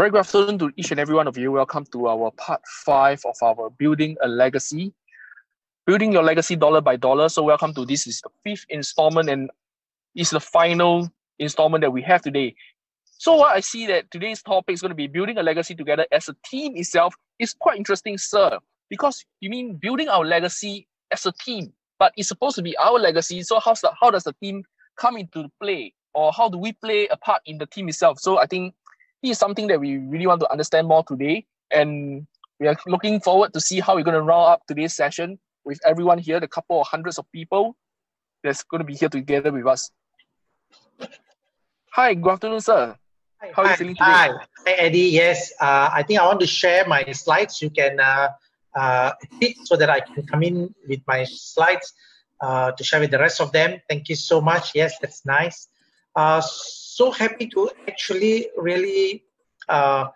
Very good afternoon to each and every one of you. Welcome to our part five of our Building a Legacy. Building your legacy dollar by dollar. So, welcome to this is the fifth installment and it's the final installment that we have today. So, what I see that today's topic is going to be building a legacy together as a team itself is quite interesting, sir, because you mean building our legacy as a team, but it's supposed to be our legacy. So, how's the, how does the team come into play, or how do we play a part in the team itself? So, I think is something that we really want to understand more today. And we are looking forward to see how we're going to round up today's session with everyone here, the couple of hundreds of people that's going to be here together with us. Hi, good afternoon, sir. Hi, how are you feeling today? Hi, hi Eddie. Yes, uh, I think I want to share my slides. You can uh, uh, so that I can come in with my slides uh, to share with the rest of them. Thank you so much. Yes, that's nice. Uh, so happy to actually really uh,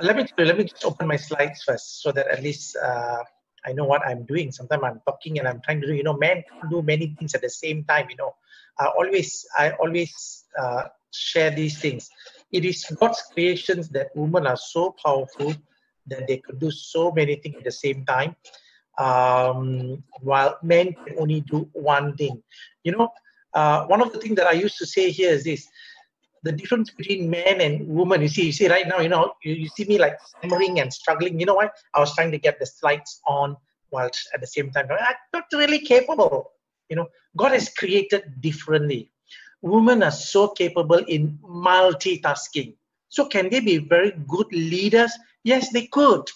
let me let me just open my slides first so that at least uh, I know what I'm doing. Sometimes I'm talking and I'm trying to do you know men do many things at the same time. You know, I always I always uh, share these things. It is God's creations that women are so powerful that they could do so many things at the same time, um, while men can only do one thing. You know, uh, one of the things that I used to say here is this the difference between men and women. You see, you see right now, you know, you, you see me like stammering and struggling. You know why? I was trying to get the slides on while at the same time. I'm not really capable. You know, God has created differently. Women are so capable in multitasking. So can they be very good leaders? Yes, they could.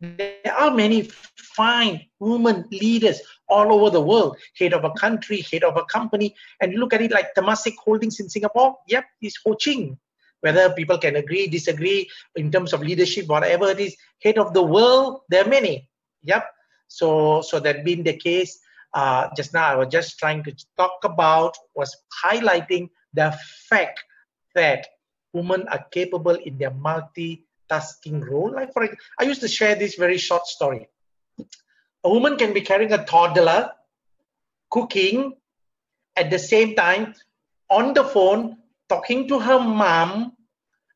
There are many fine women leaders all over the world, head of a country, head of a company. And you look at it like Temasek Holdings in Singapore, yep, it's Ho Ching. Whether people can agree, disagree in terms of leadership, whatever it is, head of the world, there are many. Yep. So, so that being the case, uh, just now I was just trying to talk about, was highlighting the fact that women are capable in their multi tasking role. Like for I used to share this very short story. A woman can be carrying a toddler, cooking, at the same time on the phone talking to her mom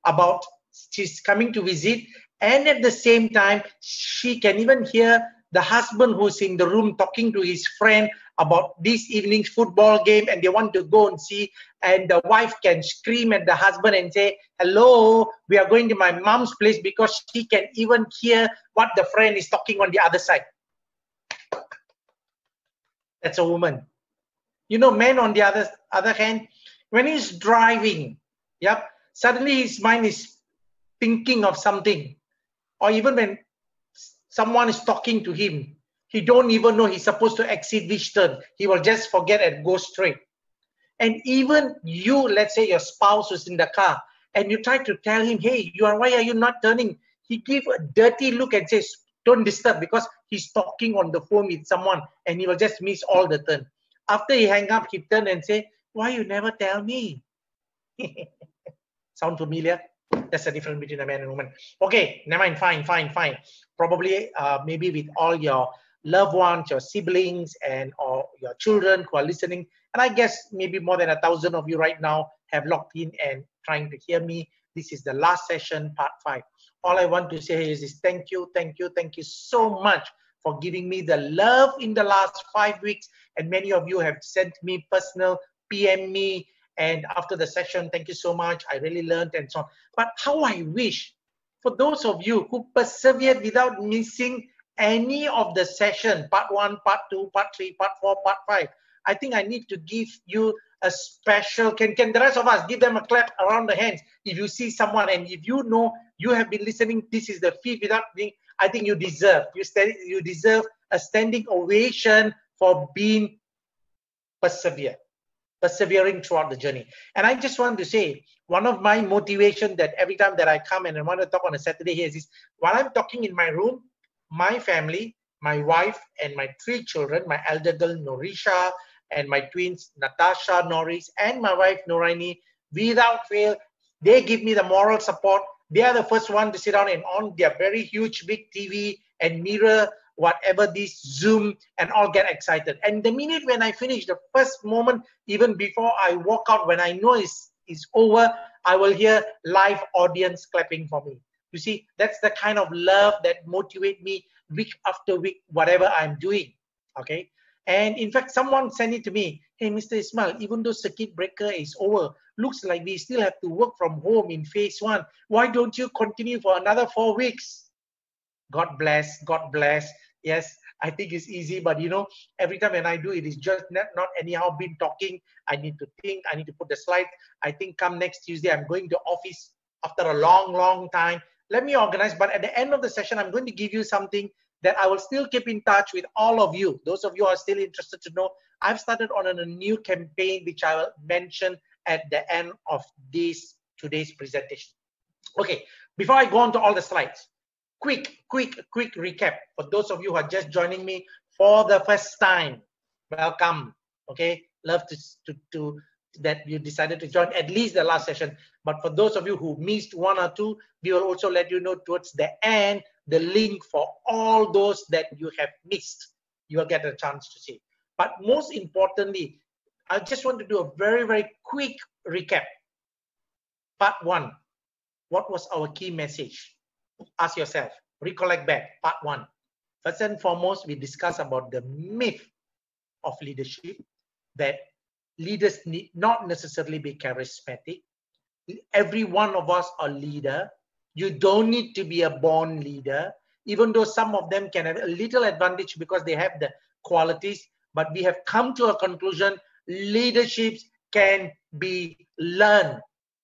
about she's coming to visit and at the same time she can even hear the husband who's in the room talking to his friend about this evening's football game and they want to go and see and the wife can scream at the husband and say hello we are going to my mom's place because she can even hear what the friend is talking on the other side. That's a woman. You know men on the other other hand when he's driving yep suddenly his mind is thinking of something. Or even when someone is talking to him he don't even know he's supposed to exit which turn. He will just forget and go straight. And even you, let's say your spouse was in the car, and you try to tell him, hey, you are why are you not turning? He give a dirty look and says, don't disturb because he's talking on the phone with someone and he will just miss all the turn. After he hang up, he turn and say, why you never tell me? Sound familiar? That's the difference between a man and a woman. Okay, never mind, fine, fine, fine. Probably, uh, maybe with all your loved ones, your siblings, and or your children who are listening. And I guess maybe more than a thousand of you right now have logged in and trying to hear me. This is the last session, part five. All I want to say is, is thank you, thank you, thank you so much for giving me the love in the last five weeks. And many of you have sent me personal PM me. And after the session, thank you so much. I really learned and so on. But how I wish for those of you who persevered without missing any of the session, part one, part two, part three, part four, part five, I think I need to give you a special, can, can the rest of us give them a clap around the hands if you see someone and if you know you have been listening, this is the fifth without being, I think you deserve, you, stand, you deserve a standing ovation for being persevere, persevering throughout the journey. And I just want to say, one of my motivation that every time that I come and I want to talk on a Saturday here is while I'm talking in my room, my family, my wife, and my three children, my elder girl Norisha, and my twins Natasha, Norris, and my wife Noraini, without fail, they give me the moral support. They are the first one to sit down and on their very huge big TV and mirror whatever this Zoom and all get excited. And the minute when I finish, the first moment, even before I walk out, when I know it's, it's over, I will hear live audience clapping for me. You see, that's the kind of love that motivate me week after week, whatever I'm doing. Okay. And in fact, someone sent it to me. Hey, Mr. Ismail, even though circuit breaker is over, looks like we still have to work from home in phase one. Why don't you continue for another four weeks? God bless, God bless. Yes, I think it's easy, but you know, every time when I do it, it's just not, not anyhow been talking. I need to think, I need to put the slide. I think come next Tuesday, I'm going to office after a long, long time. Let me organize, but at the end of the session, I'm going to give you something that I will still keep in touch with all of you. Those of you are still interested to know, I've started on a new campaign, which I will mention at the end of this today's presentation. Okay, before I go on to all the slides, quick, quick, quick recap for those of you who are just joining me for the first time. Welcome. Okay, love to, to, to that you decided to join at least the last session. But for those of you who missed one or two, we will also let you know towards the end the link for all those that you have missed. You will get a chance to see. But most importantly, I just want to do a very, very quick recap. Part one, what was our key message? Ask yourself, recollect back, part one. First and foremost, we discuss about the myth of leadership that leaders need not necessarily be charismatic. Every one of us are leader. You don't need to be a born leader, even though some of them can have a little advantage because they have the qualities. But we have come to a conclusion leadership can be learned.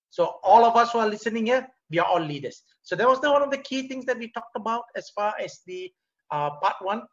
So all of us who are listening here, we are all leaders. So that was the, one of the key things that we talked about as far as the uh, part one.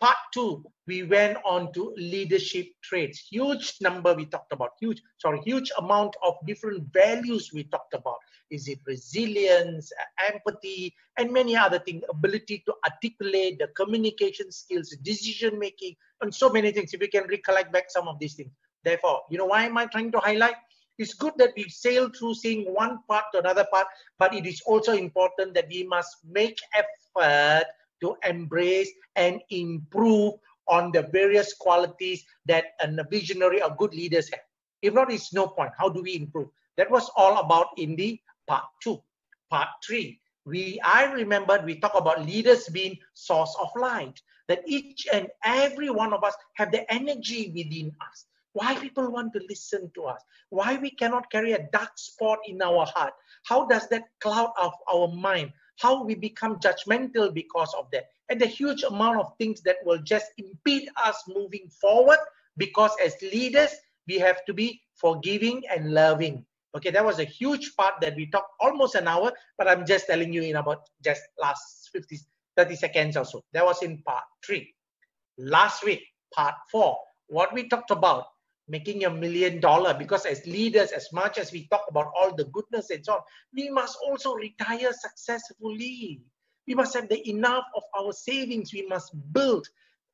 Part two, we went on to leadership traits. Huge number we talked about, huge, sorry, huge amount of different values we talked about. Is it resilience, empathy, and many other things, ability to articulate, the communication skills, decision making, and so many things. If we can recollect back some of these things. Therefore, you know, why am I trying to highlight? It's good that we sail through seeing one part to another part, but it is also important that we must make effort to embrace and improve on the various qualities that a visionary or good leaders have. If not, it's no point. How do we improve? That was all about in the part two. Part three, we I remembered we talk about leaders being source of light, that each and every one of us have the energy within us why people want to listen to us, why we cannot carry a dark spot in our heart. How does that cloud of our mind? How we become judgmental because of that? And the huge amount of things that will just impede us moving forward because as leaders, we have to be forgiving and loving. Okay, that was a huge part that we talked almost an hour, but I'm just telling you in about just last 50, 30 seconds or so. That was in part three. Last week, part four, what we talked about making a million dollar because as leaders as much as we talk about all the goodness and so on we must also retire successfully. We must have the enough of our savings. We must build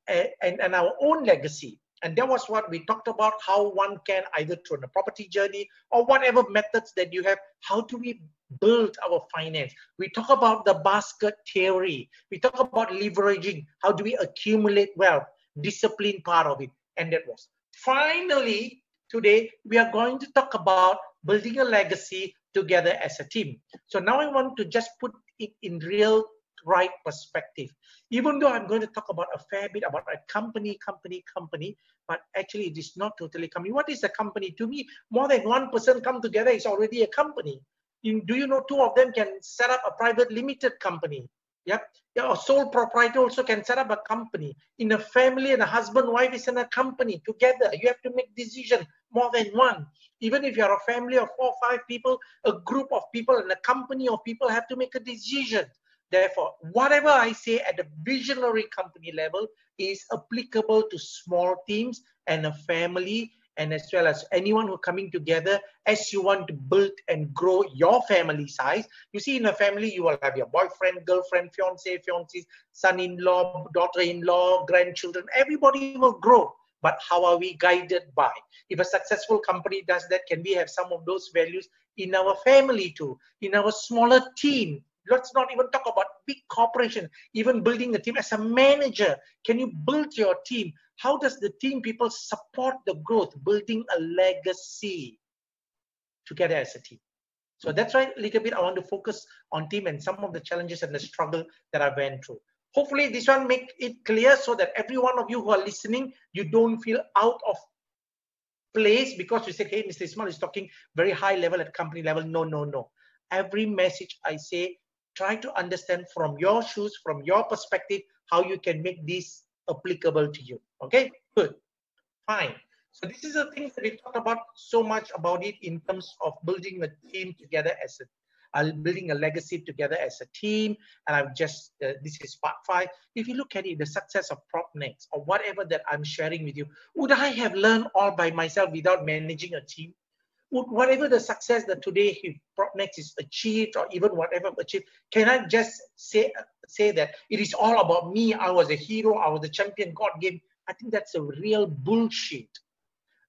a, and, and our own legacy. And that was what we talked about how one can either through a property journey or whatever methods that you have how do we build our finance? We talk about the basket theory. We talk about leveraging. How do we accumulate wealth? Discipline part of it. And that was Finally, today we are going to talk about building a legacy together as a team. So now I want to just put it in real right perspective. Even though I'm going to talk about a fair bit about a company, company, company, but actually it is not totally company. What is a company? To me, more than one person come together is already a company. You, do you know two of them can set up a private limited company? Yep. A sole proprietor also can set up a company. In a family, and a husband, wife is in a company together. You have to make decision more than one. Even if you're a family of four, five people, a group of people and a company of people have to make a decision. Therefore, whatever I say at the visionary company level is applicable to small teams and a family and as well as anyone who coming together as you want to build and grow your family size. You see, in a family, you will have your boyfriend, girlfriend, fiance, fiancée, son-in-law, daughter-in-law, grandchildren. Everybody will grow. But how are we guided by? If a successful company does that, can we have some of those values in our family too, in our smaller team? Let's not even talk about big corporation, even building a team as a manager. Can you build your team? How does the team people support the growth, building a legacy together as a team? So that's why a little bit I want to focus on team and some of the challenges and the struggle that I went through. Hopefully this one make it clear so that every one of you who are listening, you don't feel out of place because you say, hey, Mr. Ismail is talking very high level at company level. No, no, no. Every message I say, try to understand from your shoes, from your perspective, how you can make this applicable to you. Okay, good, fine. So this is the things that we talked about so much about it in terms of building a team together as a uh, building a legacy together as a team. And I've just, uh, this is part five. If you look at it, the success of PropNex or whatever that I'm sharing with you, would I have learned all by myself without managing a team? Would whatever the success that today PropNex is achieved or even whatever achieved, can I just say, say that it is all about me? I was a hero, I was the champion, God gave. I think that's a real bullshit.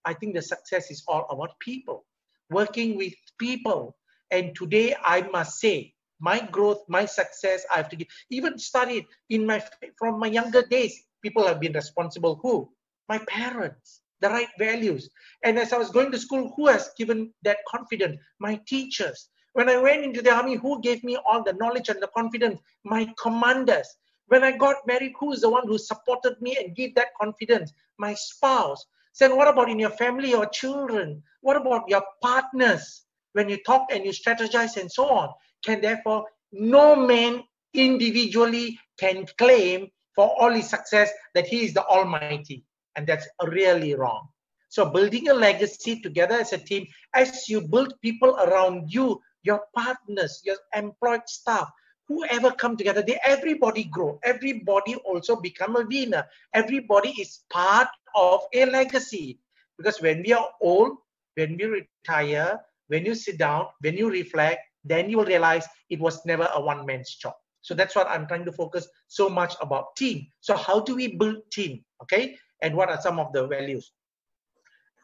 I think the success is all about people, working with people. And today I must say, my growth, my success, I have to give, even studied in my, from my younger days, people have been responsible. Who? My parents, the right values. And as I was going to school, who has given that confidence? My teachers. When I went into the army, who gave me all the knowledge and the confidence? My commanders. When I got married, who is the one who supported me and gave that confidence? My spouse. Then what about in your family or children? What about your partners? When you talk and you strategize and so on, can therefore no man individually can claim for all his success that he is the almighty. And that's really wrong. So building a legacy together as a team, as you build people around you, your partners, your employed staff, whoever come together, they everybody grow. Everybody also become a winner. Everybody is part of a legacy. Because when we are old, when we retire, when you sit down, when you reflect, then you will realize it was never a one man's job. So that's what I'm trying to focus so much about team. So how do we build team? Okay. And what are some of the values?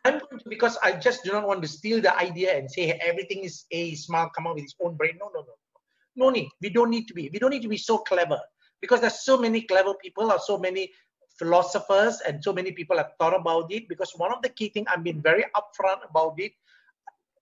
I'm going to, because I just do not want to steal the idea and say hey, everything is a smart, come up with his own brain. No, no, no. No need. We don't need to be. We don't need to be so clever because there's so many clever people or so many philosophers and so many people have thought about it because one of the key things I've been very upfront about it.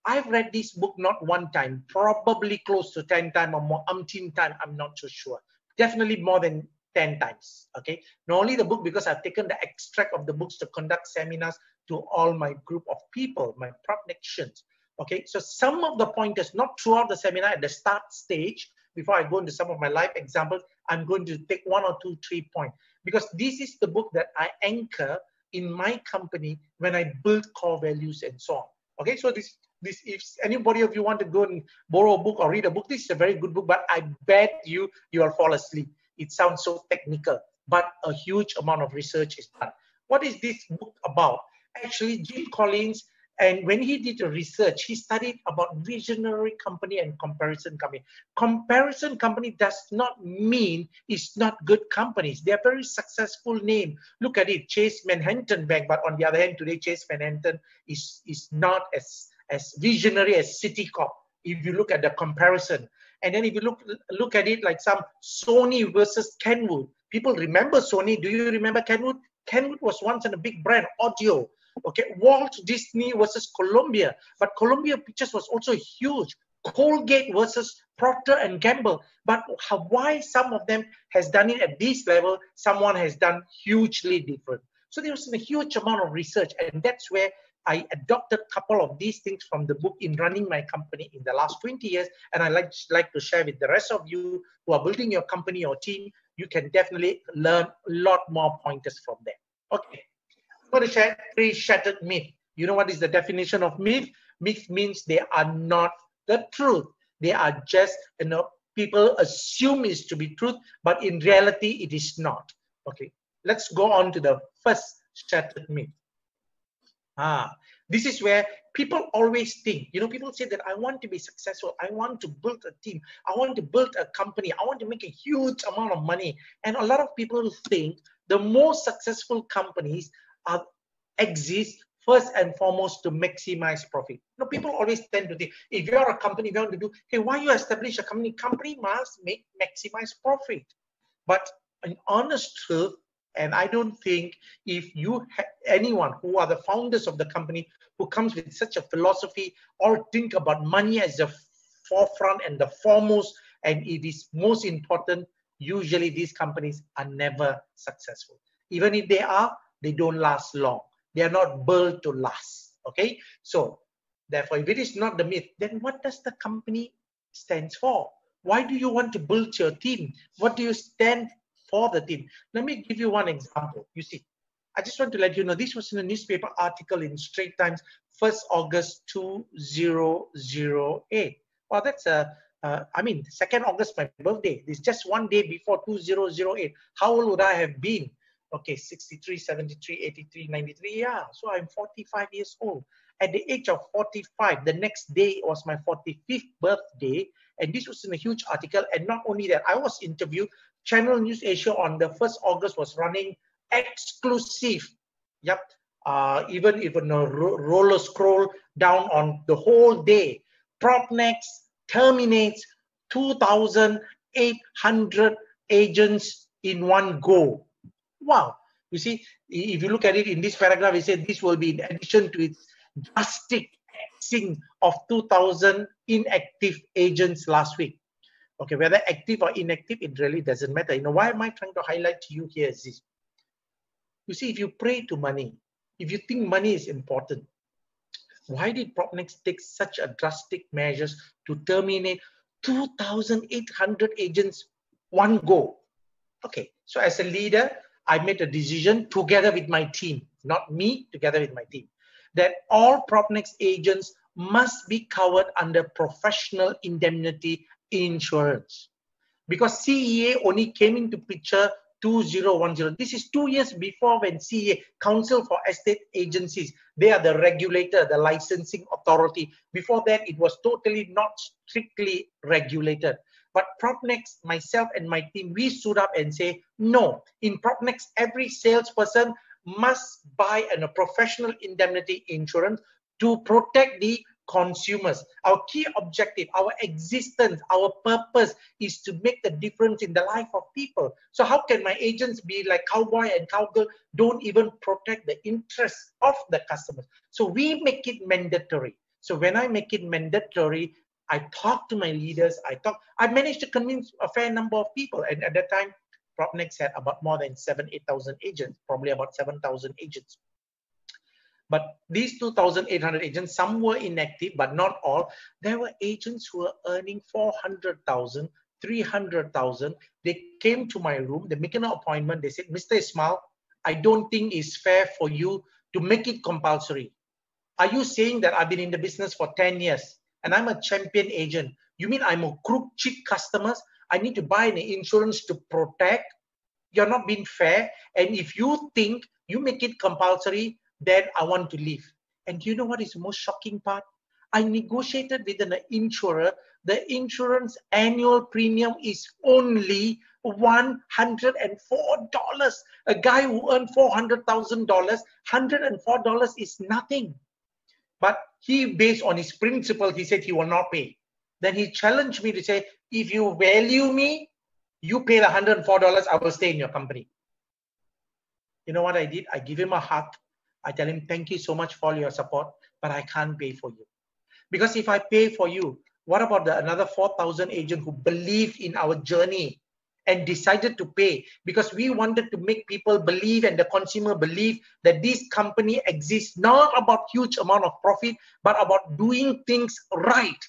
I've read this book not one time, probably close to 10 times or more, umpteen time, I'm not so sure. Definitely more than 10 times, okay? Not only the book, because I've taken the extract of the books to conduct seminars to all my group of people, my connections. Okay, so some of the pointers, not throughout the seminar, at the start stage, before I go into some of my life examples, I'm going to take one or two, three points. Because this is the book that I anchor in my company when I build core values and so on. Okay, so this, this if anybody of you want to go and borrow a book or read a book, this is a very good book, but I bet you you will fall asleep. It sounds so technical, but a huge amount of research is done. What is this book about? Actually, Jim Collins and when he did the research, he studied about visionary company and comparison company. Comparison company does not mean it's not good companies. They are very successful name. Look at it, Chase Manhattan Bank. But on the other hand, today Chase Manhattan is, is not as, as visionary as Citicorp. If you look at the comparison. And then if you look look at it like some Sony versus Kenwood. People remember Sony. Do you remember Kenwood? Kenwood was once in a big brand, audio. Okay, Walt Disney versus Columbia, but Columbia Pictures was also huge. Colgate versus Procter and Gamble, but why some of them has done it at this level, someone has done hugely different. So there was a huge amount of research, and that's where I adopted a couple of these things from the book in running my company in the last 20 years, and I like like to share with the rest of you who are building your company or team. You can definitely learn a lot more pointers from there. Okay, I'm going to share three shattered myth. You know what is the definition of myth? Myth means they are not the truth. They are just, you know, people assume is to be truth, but in reality, it is not. Okay, let's go on to the first shattered myth. Ah, this is where people always think, you know, people say that I want to be successful. I want to build a team. I want to build a company. I want to make a huge amount of money. And a lot of people think the most successful companies are, exist first and foremost to maximize profit. You know, people always tend to think, if you're a company, you want to do, hey, why you establish a company? Company must make maximize profit. But an honest truth, and I don't think if you anyone who are the founders of the company who comes with such a philosophy or think about money as the forefront and the foremost, and it is most important. Usually, these companies are never successful. Even if they are, they don't last long. They are not built to last. Okay, so therefore, if it is not the myth, then what does the company stands for? Why do you want to build your team? What do you stand for the team? Let me give you one example. You see, I just want to let you know this was in a newspaper article in Straits Times, 1st August 2008. Well, that's a, uh, I mean, 2nd August, my birthday. It's just one day before 2008. How old would I have been? Okay, 63, 73, 83, 93. Yeah, so I'm 45 years old. At the age of 45, the next day was my 45th birthday. And this was in a huge article. And not only that, I was interviewed. Channel News Asia on the 1st August was running exclusive. Yep. Uh, even even a ro roller scroll down on the whole day. Propnex terminates 2,800 agents in one go. Wow. You see, if you look at it in this paragraph, it said this will be in addition to its drastic axing of 2,000 inactive agents last week. Okay, whether active or inactive, it really doesn't matter. You know, why am I trying to highlight to you here is this? You see, if you pray to money, if you think money is important, why did Propnex take such a drastic measures to terminate 2,800 agents one go? Okay, so as a leader, I made a decision together with my team, not me, together with my team, that all Propnex agents must be covered under professional indemnity insurance. Because CEA only came into picture 2010. This is two years before when CEA, Council for Estate Agencies, they are the regulator, the licensing authority. Before that, it was totally not strictly regulated. But Propnex, myself and my team, we stood up and say, no, in Propnex, every salesperson must buy an, a professional indemnity insurance to protect the consumers. Our key objective, our existence, our purpose is to make the difference in the life of people. So how can my agents be like cowboy and cowgirl, don't even protect the interests of the customers. So we make it mandatory. So when I make it mandatory, I talk to my leaders, I talk, I managed to convince a fair number of people. And at that time, Propnex had about more than seven, 8,000 agents, probably about 7,000 agents. But these 2,800 agents, some were inactive, but not all. There were agents who were earning 400,000, 300,000. They came to my room, they make an appointment. They said, Mr. Ismail, I don't think it's fair for you to make it compulsory. Are you saying that I've been in the business for 10 years and I'm a champion agent? You mean I'm a crook cheat customers? I need to buy an insurance to protect? You're not being fair. And if you think you make it compulsory, then I want to leave. And you know what is the most shocking part? I negotiated with an insurer. The insurance annual premium is only $104. A guy who earned $400,000, $104 is nothing. But he, based on his principle, he said he will not pay. Then he challenged me to say, if you value me, you pay the $104, I will stay in your company. You know what I did? I give him a hug I tell him, thank you so much for your support, but I can't pay for you. Because if I pay for you, what about the another 4,000 agents who believed in our journey and decided to pay because we wanted to make people believe and the consumer believe that this company exists not about huge amount of profit but about doing things right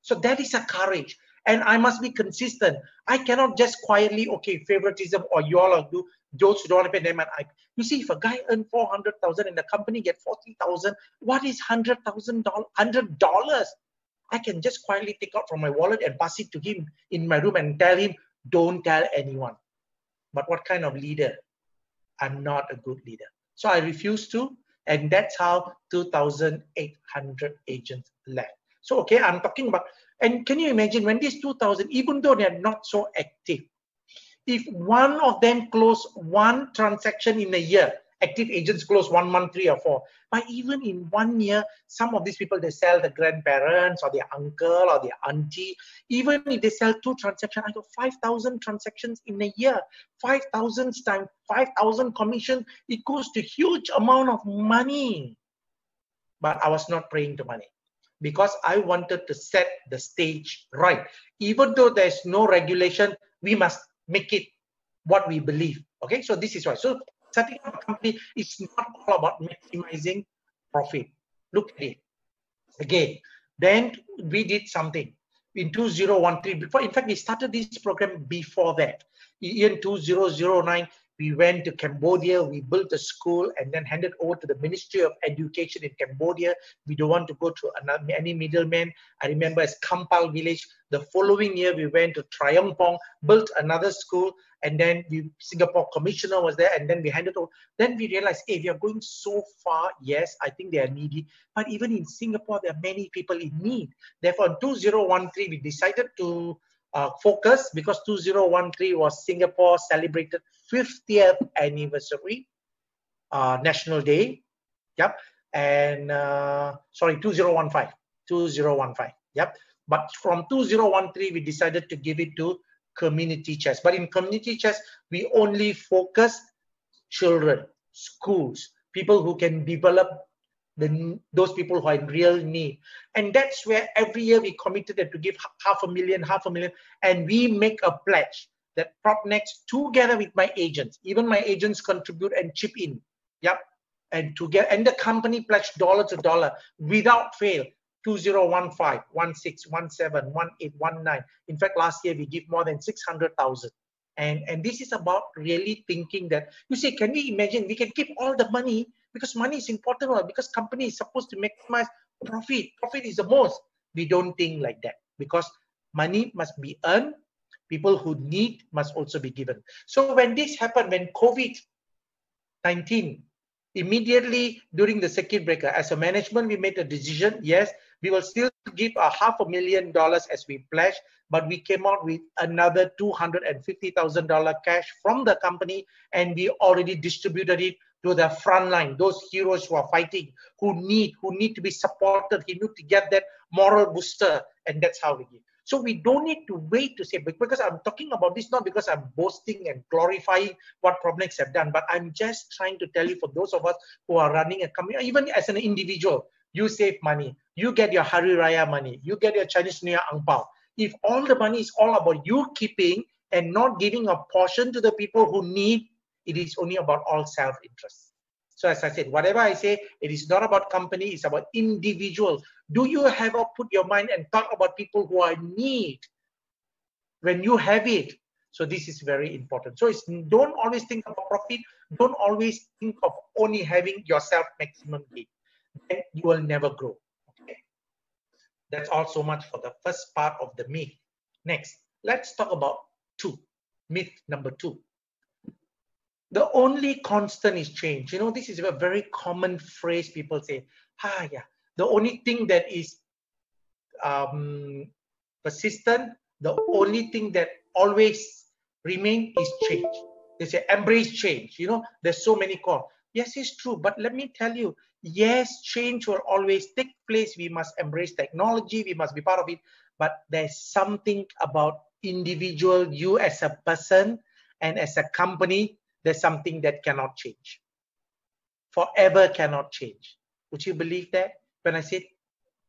so that is a courage and i must be consistent i cannot just quietly okay favoritism or you all do those who don't want to pay them. And i, you see, if a guy earn four hundred thousand and the company get forty thousand, what is hundred thousand dollars? Hundred dollars. I can just quietly take out from my wallet and pass it to him in my room and tell him, "Don't tell anyone." But what kind of leader? I'm not a good leader. So I refuse to, and that's how 2,800 agents left. So okay, I'm talking about, and can you imagine when these 2,000, even though they are not so active, if one of them close one transaction in a year, active agents close one month, three or four. But even in one year, some of these people, they sell the grandparents or their uncle or their auntie. Even if they sell two transactions, I got 5,000 transactions in a year. 5,000 times 5,000 commission, it goes to huge amount of money. But I was not praying to money. because I wanted to set the stage right. Even though there's no regulation, we must make it what we believe. Okay, so this is why. So setting up a company is not all about maximizing profit. Look at it. Again, then we did something in 2013 before in fact we started this program before that in 2009 we went to Cambodia, we built a school and then handed over to the Ministry of Education in Cambodia. We don't want to go to any middleman. I remember as Kampal village, the following year we went to Triampong, built another school, and then the Singapore commissioner was there, and then we handed over. Then we realized, hey, we are going so far. Yes, I think they are needy, but even in Singapore, there are many people in need. Therefore, 2013, we decided to uh, focus because 2013 was Singapore celebrated 50th anniversary uh, National Day. Yep. And uh, sorry, 2015. 2015. Yep. But from 2013, we decided to give it to community chest. But in community chest, we only focus children, schools, people who can develop the, those people who are in real need. And that's where every year we committed to give half a million, half a million, and we make a pledge that PropNex together with my agents, even my agents contribute and chip in. Yep. And to get and the company pledge dollar to dollar without fail. 2015, 16, 17, 18, 19. In fact, last year we give more than 600,000. And, and this is about really thinking that you say, can we imagine we can keep all the money because money is important or because company is supposed to maximize profit profit is the most we don't think like that because money must be earned people who need must also be given so when this happened when covid-19 immediately during the circuit breaker as a management we made a decision yes we will still give a half a million dollars as we pledged but we came out with another $250,000 cash from the company and we already distributed it to the front line, those heroes who are fighting, who need, who need to be supported. He need to get that moral booster, and that's how we give. So we don't need to wait to say, because I'm talking about this not because I'm boasting and glorifying what PropNex have done, but I'm just trying to tell you for those of us who are running a company, even as an individual, you save money, you get your Hari Raya money, you get your Chinese New Year ang pao. If all the money is all about you keeping and not giving a portion to the people who need it is only about all self-interest. So as I said, whatever I say, it is not about company, it's about individual. Do you ever put your mind and talk about people who are in need when you have it? So this is very important. So it's don't always think about profit. Don't always think of only having yourself maximum gain. Then you will never grow. Okay. That's all so much for the first part of the myth. Next, let's talk about two. Myth number two the only constant is change. You know, this is a very common phrase people say, ah, yeah, the only thing that is um, persistent, the only thing that always remain is change. They say embrace change. You know, there's so many calls. Yes, it's true. But let me tell you, yes, change will always take place. We must embrace technology. We must be part of it. But there's something about individual, you as a person and as a company there's something that cannot change. Forever cannot change. Would you believe that? When I said,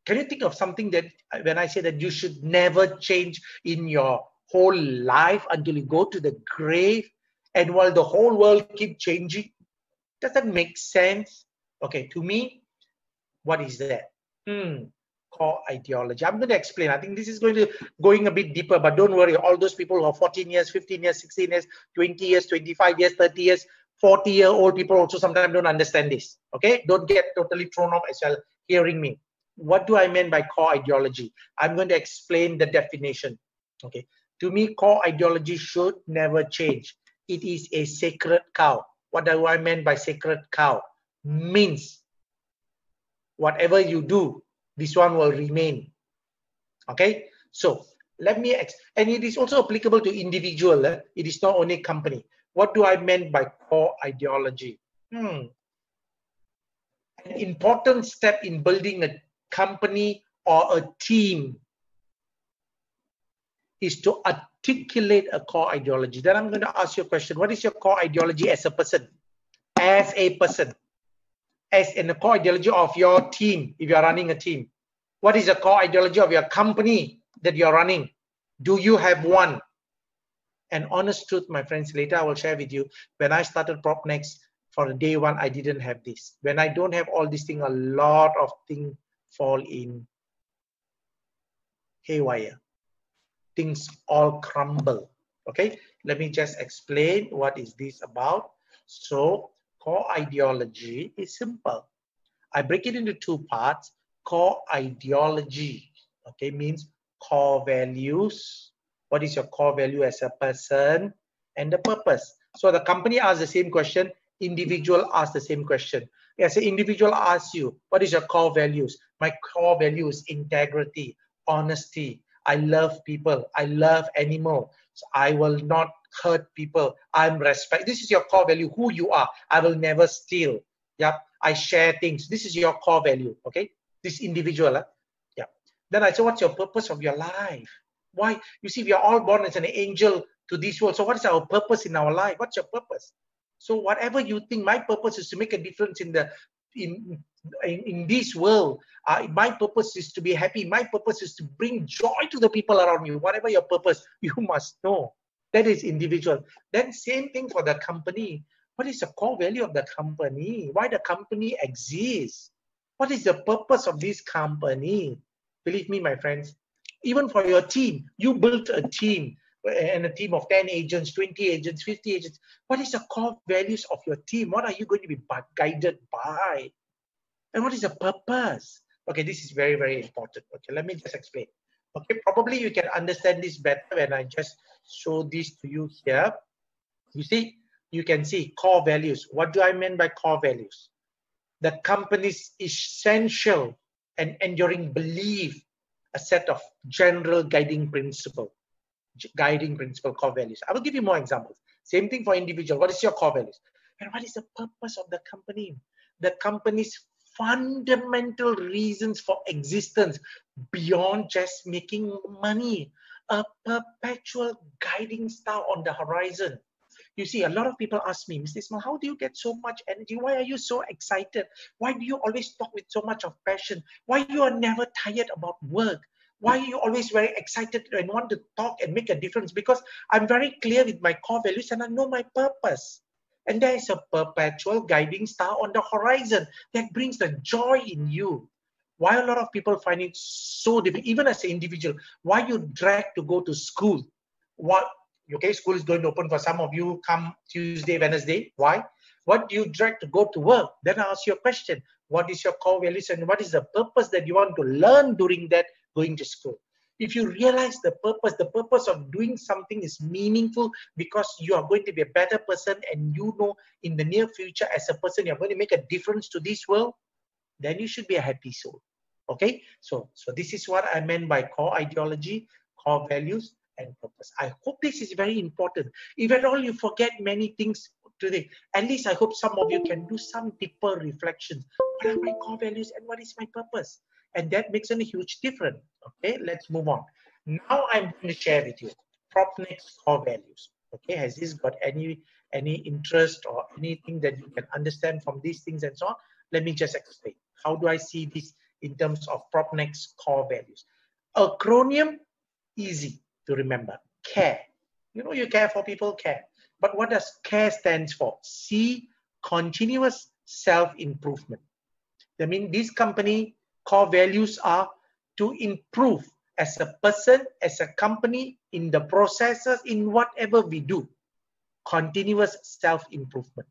can you think of something that when I say that you should never change in your whole life until you go to the grave and while the whole world keep changing? Does that make sense? Okay, to me, what is that? Hmm, core ideology. I'm going to explain. I think this is going to going a bit deeper, but don't worry. All those people who are 14 years, 15 years, 16 years, 20 years, 25 years, 30 years, 40 year old people also sometimes don't understand this. Okay, don't get totally thrown off as well hearing me. What do I mean by core ideology? I'm going to explain the definition. Okay, to me, core ideology should never change. It is a sacred cow. What do I mean by sacred cow? Means whatever you do this one will remain. Okay, so let me, ask, and it is also applicable to individual. Eh? It is not only company. What do I mean by core ideology? Hmm. An important step in building a company or a team is to articulate a core ideology. Then I'm going to ask you a question. What is your core ideology as a person? As a person as in the core ideology of your team, if you are running a team, What is the core ideology of your company that you're running? Do you have one? And honest truth, my friends, later I will share with you. When I started PropNex, for day one, I didn't have this. When I don't have all these things, a lot of things fall in haywire. Things all crumble. Okay, let me just explain what is this about. So core ideology is simple. I break it into two parts. Core ideology, okay, means core values. What is your core value as a person and the purpose? So the company asks the same question, individual asks the same question. As an individual asks you, what is your core values? My core value is integrity, honesty. I love people. I love animal. So I will not hurt people. I'm respect. This is your core value, who you are. I will never steal. Yep. I share things. This is your core value. Okay. This individual. Uh, yeah. Then I say, what's your purpose of your life? Why? You see, we are all born as an angel to this world. So what is our purpose in our life? What's your purpose? So whatever you think, my purpose is to make a difference in the in in, in this world. Uh, my purpose is to be happy. My purpose is to bring joy to the people around you. Whatever your purpose, you must know. That is individual. Then same thing for the company. What is the core value of the company? Why the company exists? What is the purpose of this company? Believe me, my friends, even for your team, you built a team and a team of 10 agents, 20 agents, 50 agents. What is the core values of your team? What are you going to be guided by? And what is the purpose? Okay, this is very, very important. Okay, let me just explain. Okay, probably you can understand this better when I just show this to you here. You see, you can see core values. What do I mean by core values? The company's essential and enduring belief, a set of general guiding principle, guiding principle, core values. I will give you more examples. Same thing for individual. What is your core values? And what is the purpose of the company? The company's fundamental reasons for existence beyond just making money, a perpetual guiding star on the horizon. You see, a lot of people ask me, Mr. Ismail, how do you get so much energy? Why are you so excited? Why do you always talk with so much of passion? Why you are never tired about work? Why are you always very excited and want to talk and make a difference? Because I'm very clear with my core values and I know my purpose. And there is a perpetual guiding star on the horizon that brings the joy in you. Why a lot of people find it so difficult, even as an individual, why you drag to go to school? What okay, school is going to open for some of you come Tuesday, Wednesday. Why? What do you drag to go to work? Then I ask you a question. What is your core values and what is the purpose that you want to learn during that going to school? if you realize the purpose, the purpose of doing something is meaningful because you are going to be a better person and you know in the near future as a person you're going to make a difference to this world, then you should be a happy soul. Okay, so so this is what I meant by core ideology, core values, and purpose. I hope this is very important. If at all you forget many things today, at least I hope some of you can do some deeper reflections. What are my core values and what is my purpose? and that makes a huge difference. Okay, let's move on. Now I'm going to share with you PropNex core values. Okay, has this got any any interest or anything that you can understand from these things and so on? Let me just explain. How do I see this in terms of PropNex core values? Acronym, easy to remember. Care. You know, you care for people, care. But what does CARE stands for? C, continuous self-improvement. That means this company core values are to improve as a person, as a company, in the processes, in whatever we do. Continuous self-improvement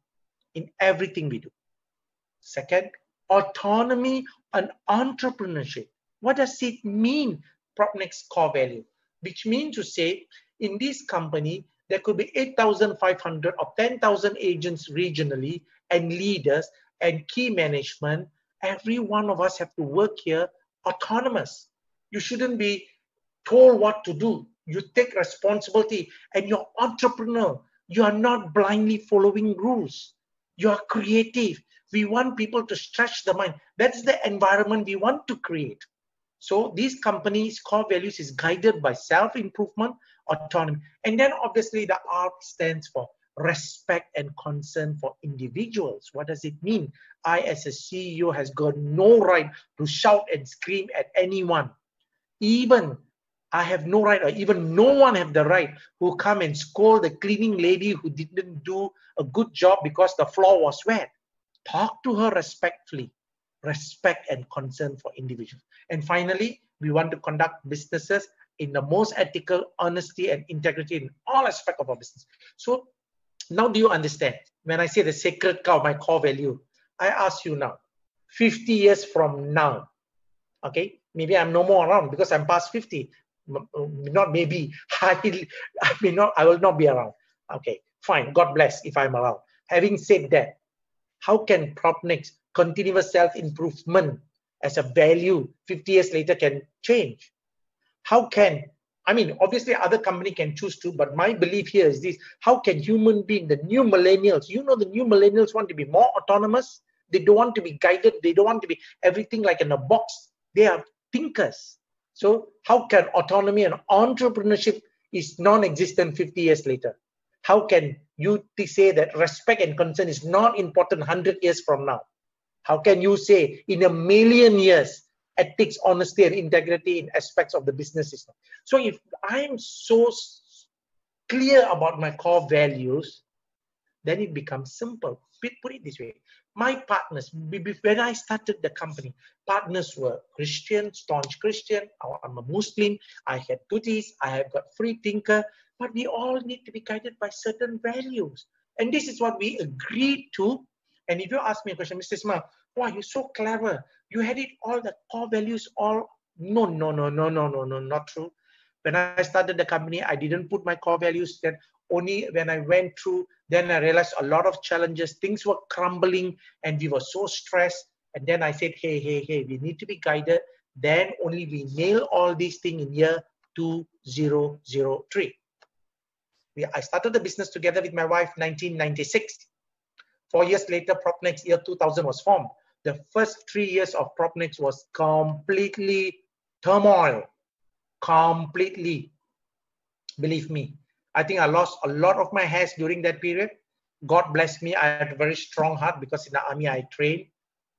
in everything we do. Second, autonomy and entrepreneurship. What does it mean, PropNex core value? Which means to say, in this company, there could be 8,500 or 10,000 agents regionally and leaders and key management every one of us have to work here autonomous. You shouldn't be told what to do. You take responsibility and you're entrepreneur. You are not blindly following rules. You are creative. We want people to stretch the mind. That's the environment we want to create. So these companies' core values is guided by self-improvement, autonomy. And then obviously the R stands for respect and concern for individuals. What does it mean? I, as a CEO, has got no right to shout and scream at anyone. Even I have no right, or even no one have the right who come and scold the cleaning lady who didn't do a good job because the floor was wet. Talk to her respectfully. Respect and concern for individuals. And finally, we want to conduct businesses in the most ethical honesty and integrity in all aspects of our business. So now do you understand? When I say the sacred cow, my core value, I ask you now, 50 years from now, okay, maybe I'm no more around because I'm past 50. Not maybe, I, I may not, I will not be around. Okay, fine, God bless if I'm around. Having said that, how can Propnex continuous self-improvement as a value 50 years later can change? How can I mean, obviously other company can choose to, but my belief here is this, how can human being, the new millennials, you know the new millennials want to be more autonomous. They don't want to be guided. They don't want to be everything like in a box. They are thinkers. So how can autonomy and entrepreneurship is non-existent 50 years later? How can you say that respect and concern is not important 100 years from now? How can you say in a million years ethics, honesty, and integrity in aspects of the business system. So if I'm so clear about my core values, then it becomes simple. Put it this way. My partners, when I started the company, partners were Christian, staunch Christian. I'm a Muslim. I had duties. I have got free thinker. But we all need to be guided by certain values. And this is what we agreed to. And if you ask me a question, Mr. Ismail, wow, you're so clever. You had it all, the core values all. No, no, no, no, no, no, no, not true. When I started the company, I didn't put my core values then. Only when I went through, then I realized a lot of challenges. Things were crumbling and we were so stressed. And then I said, hey, hey, hey, we need to be guided. Then only we nail all these things in year 2003. We, I started the business together with my wife 1996. Four years later, Propnex year 2000 was formed the first three years of Propnex was completely turmoil, completely. Believe me, I think I lost a lot of my hairs during that period. God bless me, I had a very strong heart because in the army I trained.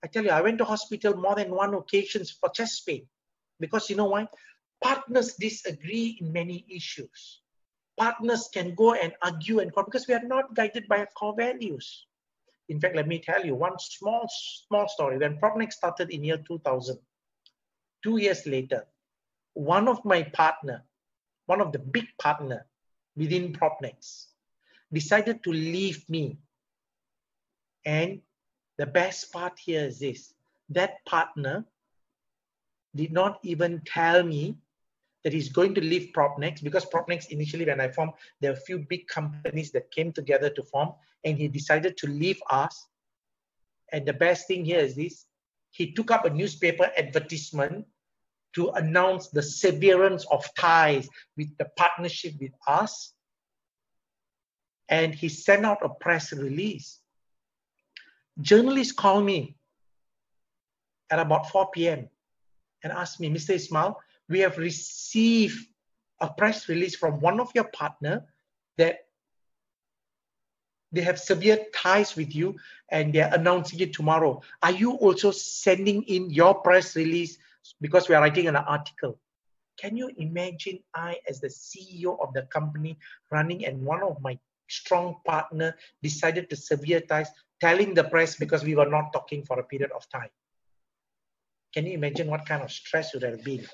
I tell you, I went to hospital more than one occasions for chest pain. Because you know why? Partners disagree in many issues. Partners can go and argue and call because we are not guided by our core values. In fact, let me tell you one small, small story. When Propnex started in year 2000, two years later, one of my partner, one of the big partner within Propnex, decided to leave me. And the best part here is this, that partner did not even tell me that he's going to leave Propnex because Propnex initially when I formed, there are a few big companies that came together to form and he decided to leave us. And the best thing here is this, he took up a newspaper advertisement to announce the severance of ties with the partnership with us. And he sent out a press release. Journalists called me at about 4 p.m. and asked me, Mr. Ismail, we have received a press release from one of your partner that they have severe ties with you and they're announcing it tomorrow. Are you also sending in your press release because we are writing an article? Can you imagine I, as the CEO of the company running and one of my strong partner decided to sever ties, telling the press because we were not talking for a period of time? Can you imagine what kind of stress would have been?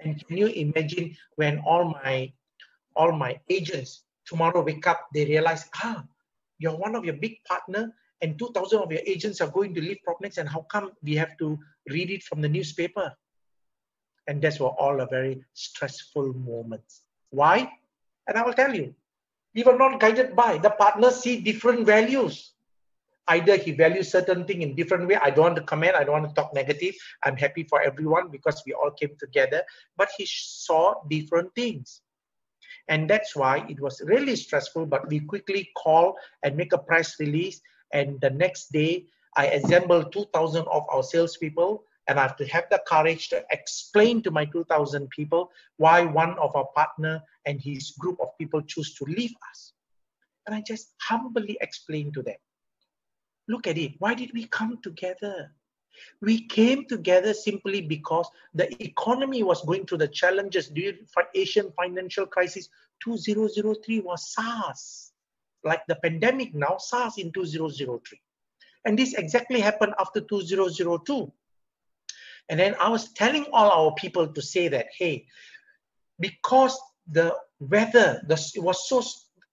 And can you imagine when all my all my agents tomorrow wake up, they realize, ah, you're one of your big partner and 2000 of your agents are going to leave Propnex and how come we have to read it from the newspaper? And that's were all a very stressful moments. Why? And I will tell you, we were not guided by the partners see different values either he values certain thing in different way i don't want to comment i don't want to talk negative i'm happy for everyone because we all came together but he saw different things and that's why it was really stressful but we quickly call and make a press release and the next day i assembled 2000 of our salespeople and I have to have the courage to explain to my 2000 people why one of our partner and his group of people choose to leave us. And I just humbly explained to them, look at it. Why did we come together? We came together simply because the economy was going through the challenges during Asian financial crisis. 2003 was SARS, like the pandemic now, SARS in 2003. And this exactly happened after 2002. And then I was telling all our people to say that, hey, because the weather, the, was so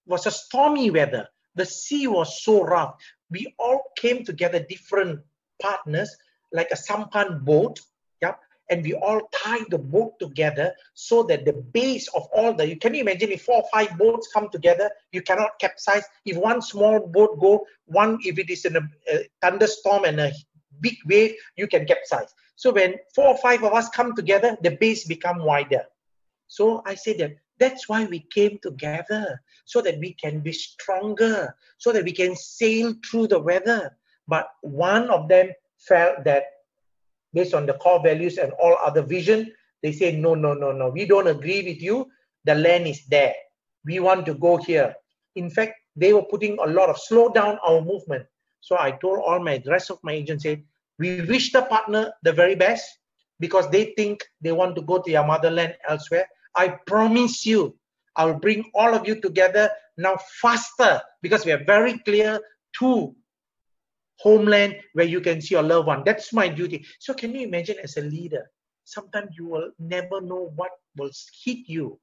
was a stormy weather, the sea was so rough. We all came together, different partners, like a sampan boat, yeah, and we all tied the boat together so that the base of all the, you can you imagine if four or five boats come together, you cannot capsize. If one small boat go, one, if it is in a, a thunderstorm and a big wave, you can capsize. So when four or five of us come together, the base become wider. So I said that that's why we came together, so that we can be stronger, so that we can sail through the weather. But one of them felt that based on the core values and all other vision, they say, no, no, no, no, we don't agree with you. The land is there. We want to go here. In fact, they were putting a lot of slow down our movement. So I told all my rest of my agents, we wish the partner the very best because they think they want to go to your motherland elsewhere. I promise you, I'll bring all of you together now faster because we are very clear to homeland where you can see your loved one. That's my duty. So can you imagine as a leader, sometimes you will never know what will hit you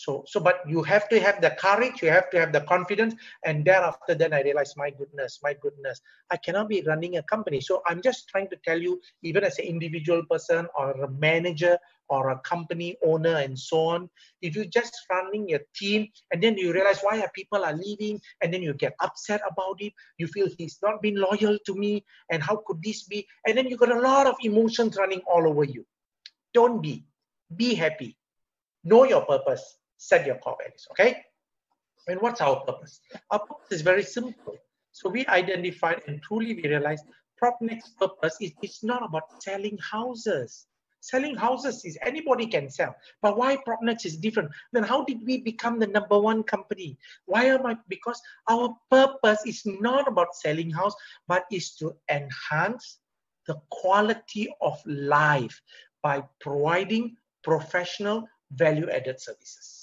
so, so, but you have to have the courage, you have to have the confidence. And thereafter, then I realized, my goodness, my goodness, I cannot be running a company. So I'm just trying to tell you, even as an individual person or a manager or a company owner and so on, if you're just running your team and then you realize why are people are leaving and then you get upset about it, you feel he's not been loyal to me and how could this be? And then you got a lot of emotions running all over you. Don't be, be happy. Know your purpose set your core values, okay? And what's our purpose? Our purpose is very simple. So we identified and truly we realized PropNex's purpose is it's not about selling houses. Selling houses is anybody can sell. But why PropNex is different? Then how did we become the number one company? Why am I? Because our purpose is not about selling house, but is to enhance the quality of life by providing professional value-added services.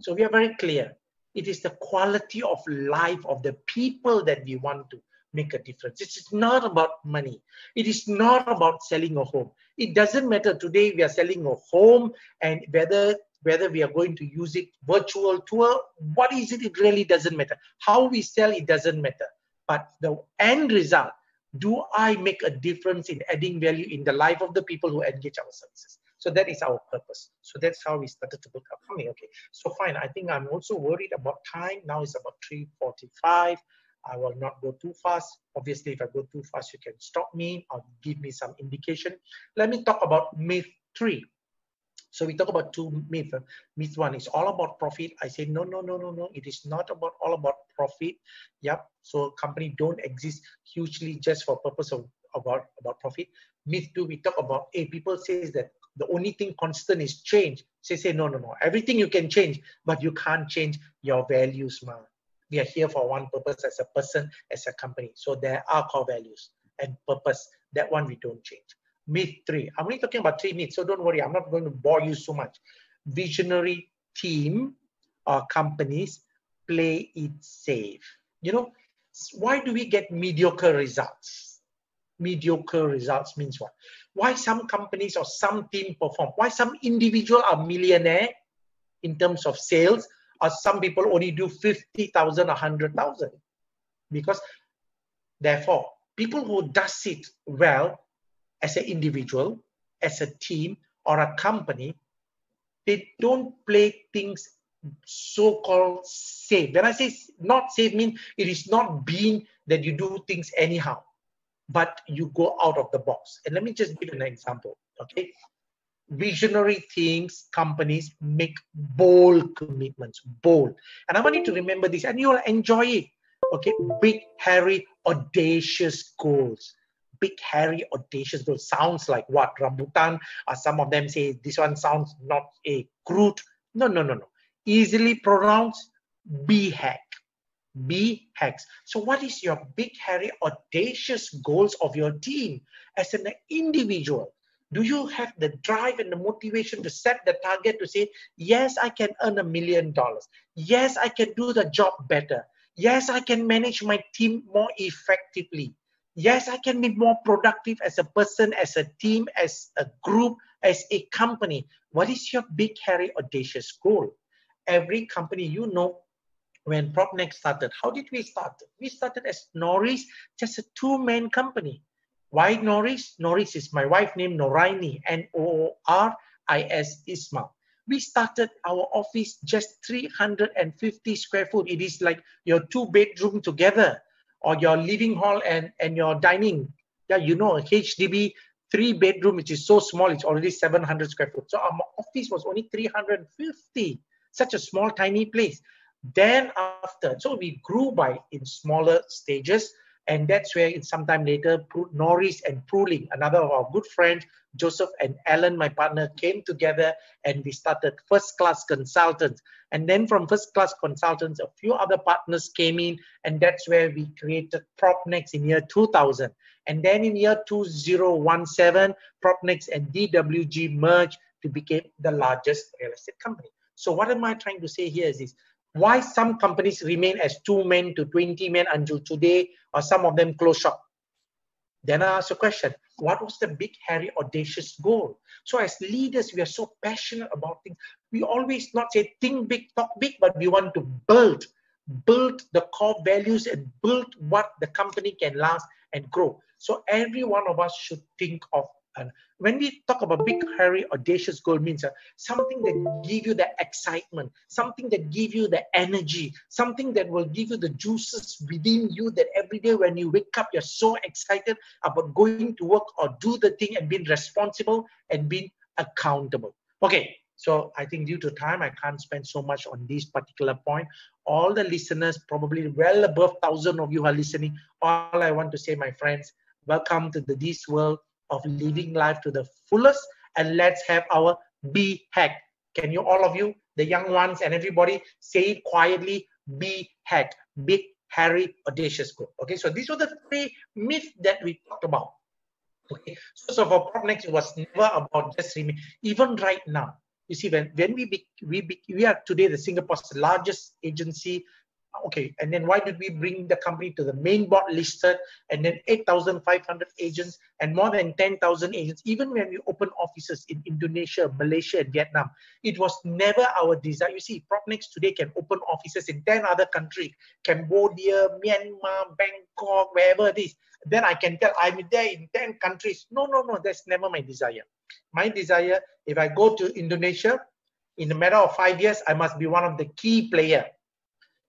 So we are very clear. It is the quality of life of the people that we want to make a difference. It is not about money. It is not about selling a home. It doesn't matter today we are selling a home and whether whether we are going to use it virtual tour, what is it? It really doesn't matter. How we sell, it doesn't matter. But the end result, do I make a difference in adding value in the life of the people who engage our services? So that is our purpose. So that's how we started to build our company. Okay, so fine. I think I'm also worried about time. Now it's about 3.45. I will not go too fast. Obviously, if I go too fast, you can stop me or give me some indication. Let me talk about myth three. So we talk about two myths. Myth one is all about profit. I say, no, no, no, no, no. It is not about all about profit. Yep. So company don't exist hugely just for purpose of about, about profit. Myth two, we talk about, a people says that the only thing constant is change. Say, say, no, no, no. Everything you can change, but you can't change your values, ma. We are here for one purpose as a person, as a company. So there are core values and purpose. That one we don't change. Myth three. I'm only talking about three myths, so don't worry. I'm not going to bore you so much. Visionary team or companies play it safe. You know, why do we get mediocre results? Mediocre results means what? why some companies or some team perform, why some individual are millionaire in terms of sales, or some people only do 50,000 or 100,000. Because therefore, people who does it well as an individual, as a team, or a company, they don't play things so-called safe. When I say not safe, mean it is not being that you do things anyhow but you go out of the box. And let me just give an example, okay? Visionary things, companies make bold commitments, bold. And I want you to remember this, and you'll enjoy it, okay? Big, hairy, audacious goals. Big, hairy, audacious goals. Sounds like what? Rambutan, or some of them say this one sounds not a crude. No, no, no, no. Easily pronounced, BHAG. B hacks. So what is your big, hairy, audacious goals of your team as an individual? Do you have the drive and the motivation to set the target to say, yes, I can earn a million dollars. Yes, I can do the job better. Yes, I can manage my team more effectively. Yes, I can be more productive as a person, as a team, as a group, as a company. What is your big, hairy, audacious goal? Every company you know when PropNex started. How did we start? We started as Norris, just a two-man company. Why Norris? Norris is my wife named Noraini, N-O-R-I-S Ismail. We started our office just 350 square foot. It is like your two bedroom together or your living hall and, and your dining. Yeah, you know, HDB three bedroom, which is so small, it's already 700 square foot. So our office was only 350, such a small, tiny place. Then after, so we grew by in smaller stages. And that's where in sometime later, Norris and Pruling, another of our good friends, Joseph and Alan, my partner, came together and we started First Class Consultants. And then from First Class Consultants, a few other partners came in, and that's where we created PropNex in year 2000. And then in year 2017, PropNex and DWG merged to become the largest real estate company. So what am I trying to say here is this, why some companies remain as two men to 20 men until today, or some of them close shop. Then I ask a question, what was the big, hairy, audacious goal? So as leaders, we are so passionate about things. We always not say think big, talk big, but we want to build, build the core values and build what the company can last and grow. So every one of us should think of and when we talk about big, hairy, audacious goal means uh, something that give you the excitement, something that give you the energy, something that will give you the juices within you that every day when you wake up, you're so excited about going to work or do the thing and being responsible and being accountable. Okay, so I think due to time, I can't spend so much on this particular point. All the listeners, probably well above thousand of you are listening. All I want to say, my friends, welcome to the This World of living life to the fullest and let's have our B hack. Can you, all of you, the young ones and everybody, say it quietly, B hack, big, hairy, audacious goal. Okay, so these were the three myths that we talked about. Okay, so, for PropNex, it was never about just remain. Even right now, you see, when, when we, be, we, be, we are today the Singapore's largest agency okay, and then why did we bring the company to the main board listed and then 8,500 agents and more than 10,000 agents, even when we open offices in Indonesia, Malaysia, and Vietnam, it was never our desire. You see, PropNex today can open offices in 10 other countries, Cambodia, Myanmar, Bangkok, wherever it is. Then I can tell I'm there in 10 countries. No, no, no, that's never my desire. My desire, if I go to Indonesia, in a matter of five years, I must be one of the key player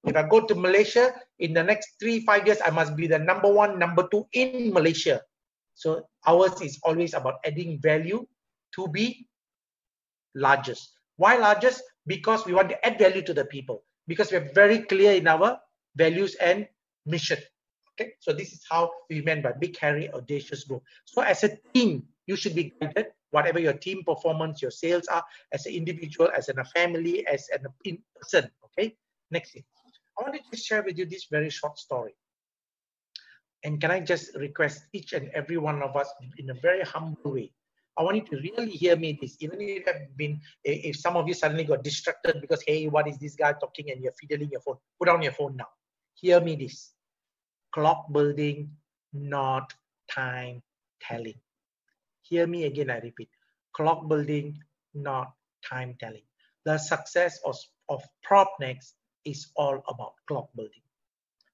if I go to Malaysia, in the next three, five years, I must be the number one, number two in Malaysia. So ours is always about adding value to be largest. Why largest? Because we want to add value to the people. Because we're very clear in our values and mission. Okay, so this is how we meant by big, hairy, audacious goal. So as a team, you should be guided, whatever your team performance, your sales are, as an individual, as in a family, as an in person. Okay, next thing. I wanted to share with you this very short story. And can I just request each and every one of us in a very humble way? I want you to really hear me this, even if you have been, eh, if some of you suddenly got distracted because, hey, what is this guy talking and you're fiddling your phone, put down your phone now. Hear me this. Clock building, not time telling. Hear me again, I repeat. Clock building, not time telling. The success of, of PropNex is all about clock building.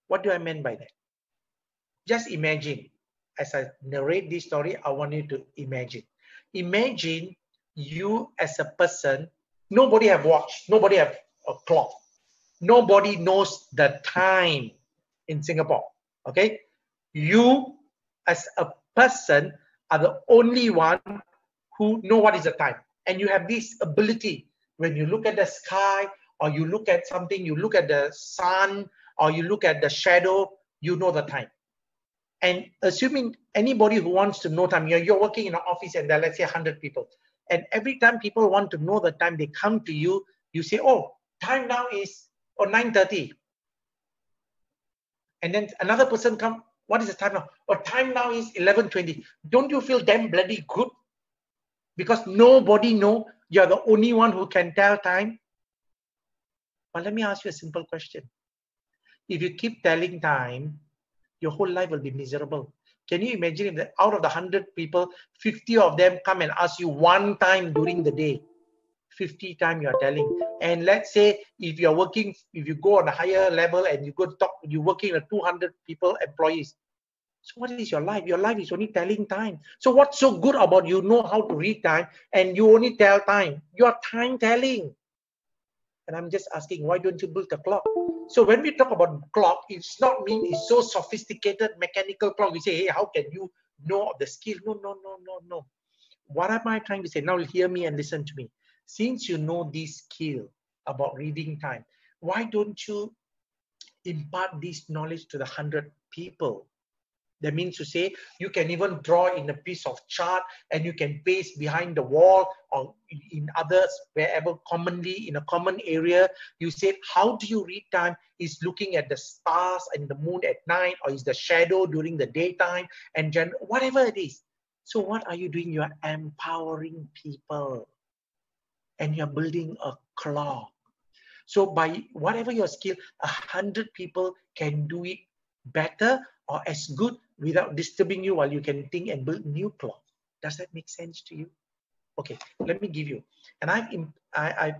What do I mean by that? Just imagine, as I narrate this story, I want you to imagine. Imagine you as a person, nobody have watch, nobody have a clock. Nobody knows the time in Singapore, okay? You as a person are the only one who know what is the time. And you have this ability when you look at the sky, or you look at something, you look at the sun, or you look at the shadow, you know the time. And assuming anybody who wants to know time, you're, you're working in an office and there are, let's say, 100 people. And every time people want to know the time, they come to you, you say, oh, time now is oh, 9.30. And then another person come, what is the time now? Or oh, time now is 11.20. Don't you feel damn bloody good? Because nobody know you're the only one who can tell time. But let me ask you a simple question. If you keep telling time, your whole life will be miserable. Can you imagine if out of the 100 people, 50 of them come and ask you one time during the day? 50 times you are telling. And let's say if you're working, if you go on a higher level and you go talk, you're working with 200 people, employees. So what is your life? Your life is only telling time. So what's so good about you know how to read time and you only tell time? You are time telling. And I'm just asking, why don't you build a clock? So when we talk about clock, it's not mean it's so sophisticated mechanical clock. We say, hey, how can you know the skill? No, no, no, no, no. What am I trying to say? Now hear me and listen to me since you know this skill about reading time, why don't you impart this knowledge to the 100 people? That means to say you can even draw in a piece of chart and you can paste behind the wall or in others, wherever commonly in a common area. You said, how do you read time? Is looking at the stars and the moon at night or is the shadow during the daytime and whatever it is. So what are you doing? You are empowering people and you're building a clock. So by whatever your skill, a hundred people can do it better or as good without disturbing you while you can think and build new clock. Does that make sense to you? Okay, let me give you. And I've, I, I,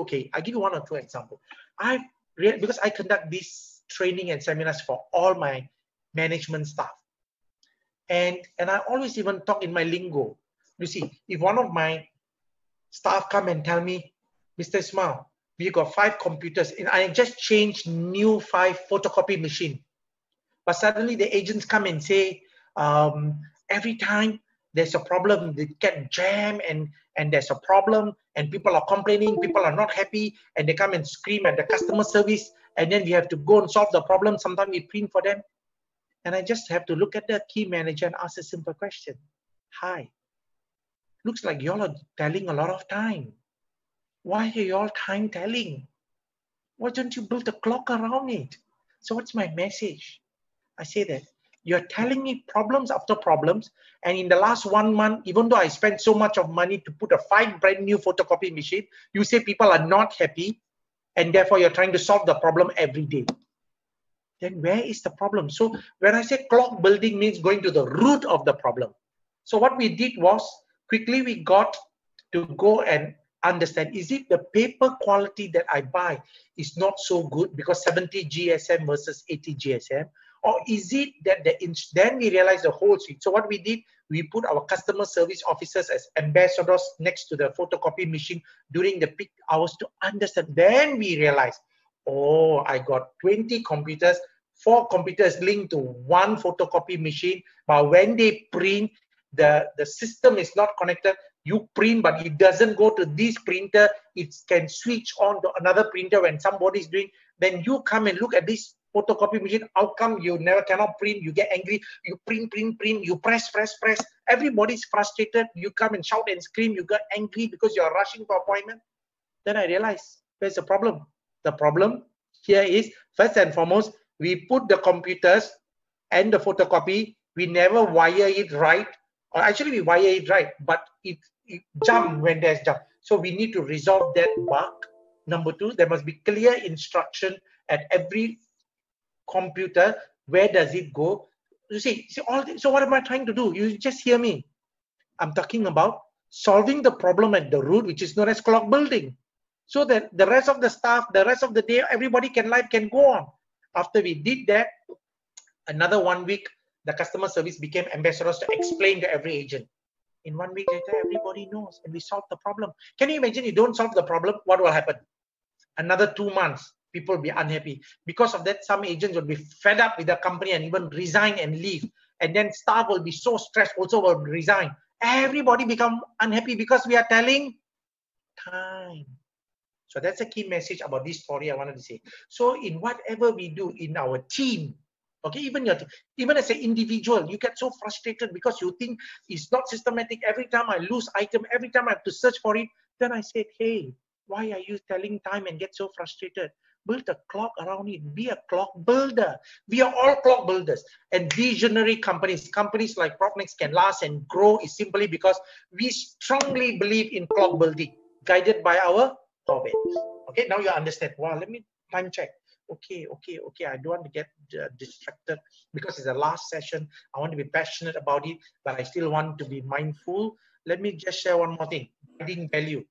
okay, I give you one or two examples. I've because I conduct this training and seminars for all my management staff. And, and I always even talk in my lingo. You see, if one of my staff come and tell me, Mr. Ismail, we got five computers and I just changed new five photocopy machine. But suddenly the agents come and say, um, every time there's a problem, they get jammed and, and there's a problem and people are complaining, people are not happy and they come and scream at the customer service and then we have to go and solve the problem. Sometimes we print for them. And I just have to look at the key manager and ask a simple question. Hi, looks like y'all are telling a lot of time. Why are y'all time telling? Why don't you build a clock around it? So what's my message? I say that you're telling me problems after problems. And in the last one month, even though I spent so much of money to put a five brand new photocopy machine, you say people are not happy. And therefore you're trying to solve the problem every day. Then where is the problem? So when I say clock building means going to the root of the problem. So what we did was quickly we got to go and understand is it the paper quality that I buy is not so good because 70 GSM versus 80 GSM or is it that the then we realize the whole suite so what we did we put our customer service officers as ambassadors next to the photocopy machine during the peak hours to understand then we realized oh I got 20 computers four computers linked to one photocopy machine but when they print the, the system is not connected, you print, but it doesn't go to this printer. It can switch on to another printer when somebody is doing. Then you come and look at this photocopy machine. Outcome you never cannot print? You get angry. You print, print, print. You press, press, press. Everybody's frustrated. You come and shout and scream. You get angry because you are rushing for appointment. Then I realize there's a problem. The problem here is first and foremost, we put the computers and the photocopy. We never wire it right or actually we wire it right, but it, it jump when there's jump. So we need to resolve that bug. Number two, there must be clear instruction at every computer. Where does it go? You see, see all. So what am I trying to do? You just hear me. I'm talking about solving the problem at the root, which is known as clock building. So that the rest of the staff, the rest of the day, everybody can life can go on. After we did that, another one week, the customer service became ambassadors to explain to every agent. In one week later, everybody knows and we solved the problem. Can you imagine you don't solve the problem? What will happen? Another two months, people will be unhappy. Because of that, some agents will be fed up with the company and even resign and leave. And then staff will be so stressed, also will resign. Everybody become unhappy because we are telling time. So that's a key message about this story I wanted to say. So in whatever we do in our team, okay even your even as an individual you get so frustrated because you think it's not systematic every time i lose item every time i have to search for it then i said hey why are you telling time and get so frustrated build a clock around it. Be a clock builder. We are all clock builders and visionary companies. Companies like Propnex can last and grow is simply because we strongly believe in clock building, guided by our values. Okay, now you understand. Wow, let me time check. Okay, okay, okay. I don't want to get uh, distracted because it's the last session. I want to be passionate about it, but I still want to be mindful. Let me just share one more thing. Adding value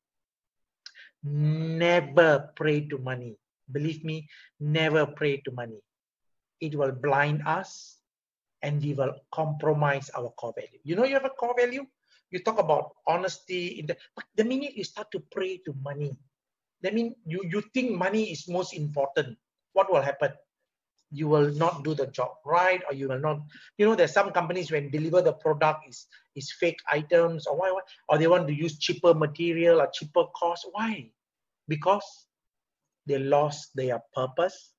never pray to money. Believe me, never pray to money. It will blind us and we will compromise our core value. You know, you have a core value. You talk about honesty. In the, but the minute you start to pray to money, that means you, you think money is most important. What will happen? You will not do the job right, or you will not. You know, there's some companies when deliver the product is is fake items, or why, why, or they want to use cheaper material or cheaper cost. Why? because they lost their purpose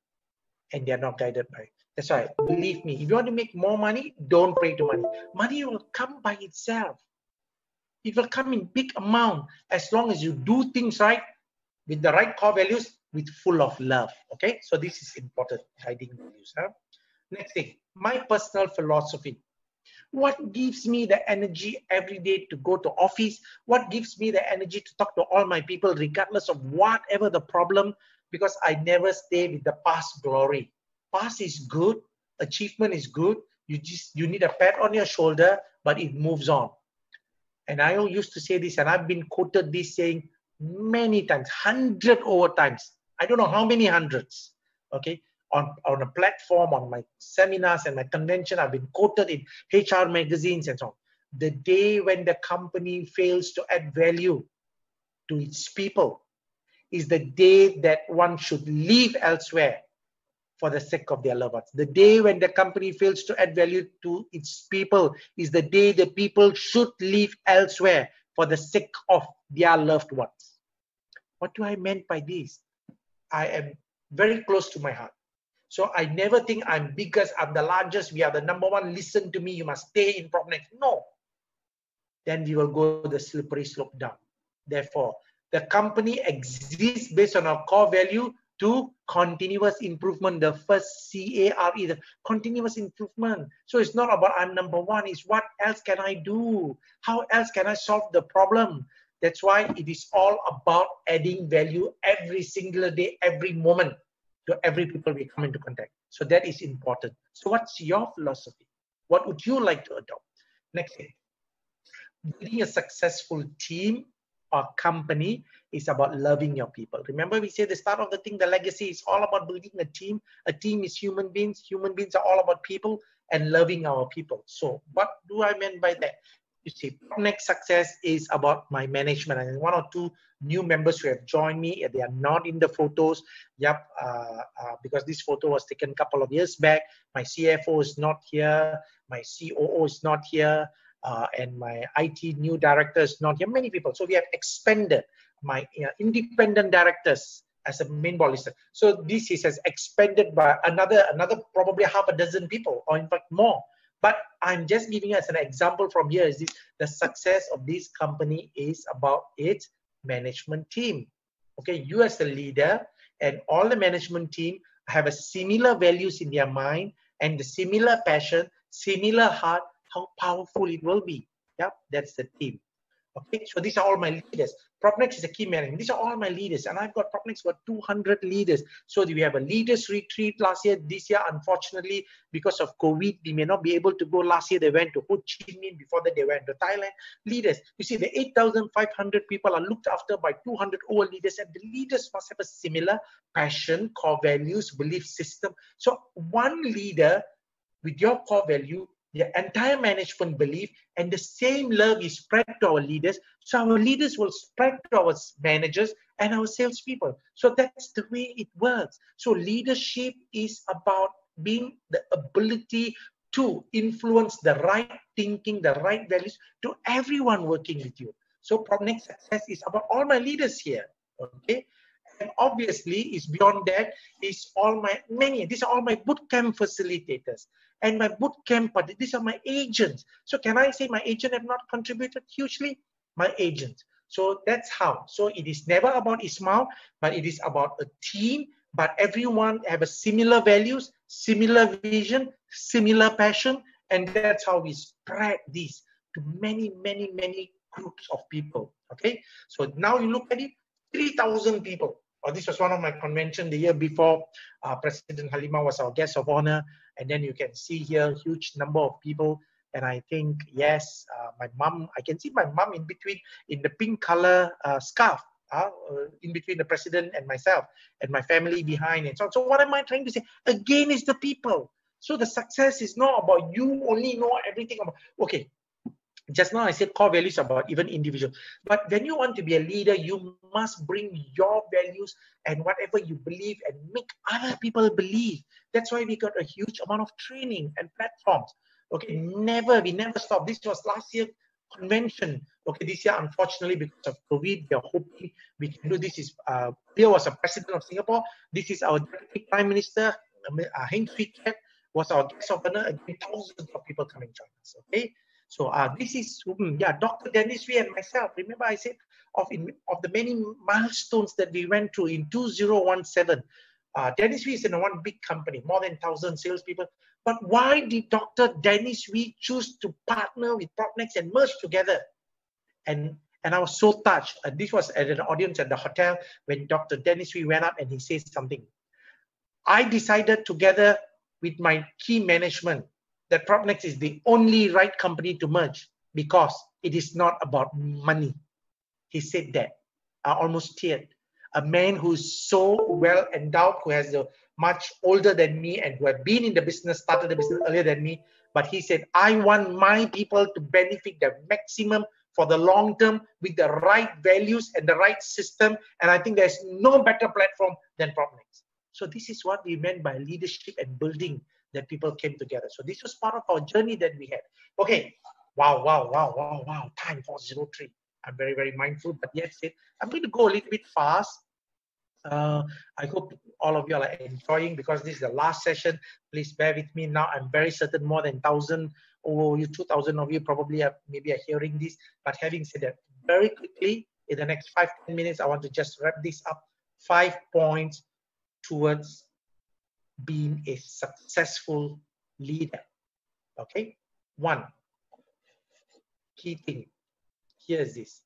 and they are not guided by it. That's why, believe me, if you want to make more money, don't pray to money. Money will come by itself. It will come in big amount as long as you do things right with the right core values with full of love. Okay, so this is important guiding values. Huh? Next thing, my personal philosophy what gives me the energy every day to go to office what gives me the energy to talk to all my people regardless of whatever the problem because i never stay with the past glory past is good achievement is good you just you need a pat on your shoulder but it moves on and i used to say this and i've been quoted this saying many times hundred over times i don't know how many hundreds okay on, on a platform, on my seminars and my convention. I've been quoted in HR magazines and so on. The day when the company fails to add value to its people is the day that one should leave elsewhere for the sake of their loved ones. The day when the company fails to add value to its people is the day the people should leave elsewhere for the sake of their loved ones. What do I mean by this? I am very close to my heart. So I never think I'm biggest, I'm the largest, we are the number one, listen to me, you must stay in Propnex. No. Then we will go the slippery slope down. Therefore, the company exists based on our core value to continuous improvement. The first CARE, the continuous improvement. So it's not about I'm number one, it's what else can I do? How else can I solve the problem? That's why it is all about adding value every single day, every moment to every people we come into contact. So that is important. So what's your philosophy? What would you like to adopt? Next thing. Building a successful team or company is about loving your people. Remember we say the start of the thing, the legacy is all about building a team. A team is human beings. Human beings are all about people and loving our people. So what do I mean by that? You see, next success is about my management. And one or two new members who have joined me, they are not in the photos. Yep, uh, uh, because this photo was taken a couple of years back. My CFO is not here. My COO is not here. Uh, and my IT new director is not here. Many people. So we have expanded my uh, independent directors as a main board. So this is has expanded by another another probably half a dozen people, or in fact more. But I'm just giving as an example from here is this, the success of this company is about its management team. Okay, you as the leader and all the management team have a similar values in their mind and the similar passion, similar heart, how powerful it will be. Yeah, that's the team. Okay, so these are all my leaders. Propnex is a key man. These are all my leaders, and I've got Propnex for 200 leaders. So we have a leaders retreat last year. This year, unfortunately, because of COVID, we may not be able to go. Last year, they went to Ho Chi Minh. Before that, they went to Thailand. Leaders, you see, the 8,500 people are looked after by 200 old leaders, and the leaders must have a similar passion, core values, belief system. So one leader with your core value the entire management belief and the same love is spread to our leaders. So our leaders will spread to our managers and our salespeople. So that's the way it works. So leadership is about being the ability to influence the right thinking, the right values to everyone working with you. So Propnex success is about all my leaders here. Okay. And obviously, is beyond that is all my many. These are all my bootcamp facilitators and my bootcamp party. These are my agents. So can I say my agent have not contributed hugely? My agents. So that's how. So it is never about Ismail, but it is about a team but everyone have a similar values, similar vision, similar passion, and that's how we spread this to many, many, many groups of people. Okay, so now you look at it, 3,000 people. Or this was one of my convention the year before. Uh, President Halimah was our guest of honor, and then you can see here huge number of people. And I think yes, uh, my mom. I can see my mom in between in the pink color uh, scarf uh, in between the president and myself and my family behind and so on. So what am I trying to say? Again, is the people. So the success is not about you only know everything about, okay, just now I said core values about even individual. But when you want to be a leader, you must bring your values and whatever you believe and make other people believe. That's why we got a huge amount of training and platforms. Okay, never, we never stop. This was last year convention. Okay, this year, unfortunately, because of COVID, we are hoping we can do this. Is uh, Pierre was a president of Singapore. This is our deputy prime minister, uh, Heng Swee Keat, was our guest of honor. Again, thousands of people coming join us. Okay, so uh, this is um, yeah, Dr. Dennis Wee and myself. Remember, I said of in, of the many milestones that we went through in 2017. Uh, Dennis Wee is in one big company, more than thousand salespeople. But why did Dr. Dennis Wee choose to partner with Propnex and merge together? And and I was so touched. And this was at an audience at the hotel when Dr. Dennis Wee went up and he says something. I decided together with my key management that Propnex is the only right company to merge because it is not about money. He said that. I almost teared. A man who's so well endowed, who has a much older than me and who had been in the business, started the business earlier than me. But he said, I want my people to benefit the maximum for the long term with the right values and the right system. And I think there's no better platform than Propnex. So this is what we meant by leadership and building that people came together. So this was part of our journey that we had. Okay. Wow, wow, wow, wow, wow. Time 403. I'm very, very mindful, but yes, I'm going to go a little bit fast uh, I hope all of you are enjoying because this is the last session. Please bear with me now. I'm very certain more than 1,000 or you 2,000 of you probably are, maybe are hearing this. But having said that, very quickly, in the next five ten minutes, I want to just wrap this up. Five points towards being a successful leader. Okay? One, key thing. Here's this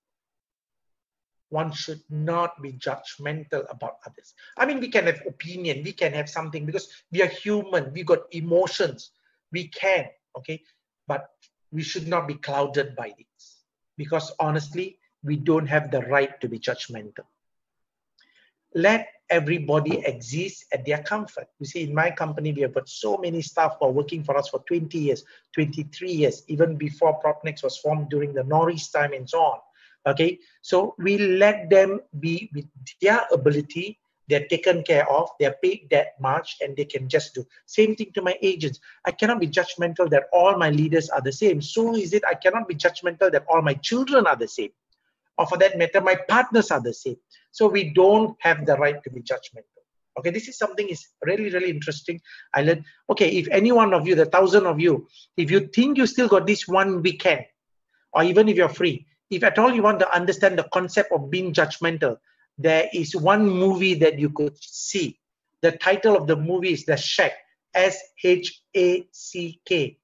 one should not be judgmental about others. I mean, we can have opinion, we can have something because we are human, we got emotions, we can, okay? But we should not be clouded by this because honestly, we don't have the right to be judgmental. Let everybody exists at their comfort. You see, in my company, we have got so many staff who are working for us for 20 years, 23 years, even before Propnex was formed during the Norris time and so on. Okay? So we let them be with their ability they're taken care of they're paid that much and they can just do. Same thing to my agents. I cannot be judgmental that all my leaders are the same. So is it i cannot be judgmental that all my children are the same or for that matter my partners are the same so we don't have the right to be judgmental okay this is something is really really interesting i learned okay if any one of you the thousand of you if you think you still got this one weekend or even if you're free if at all you want to understand the concept of being judgmental, there is one movie that you could see. The title of the movie is The Shack, S H A C K.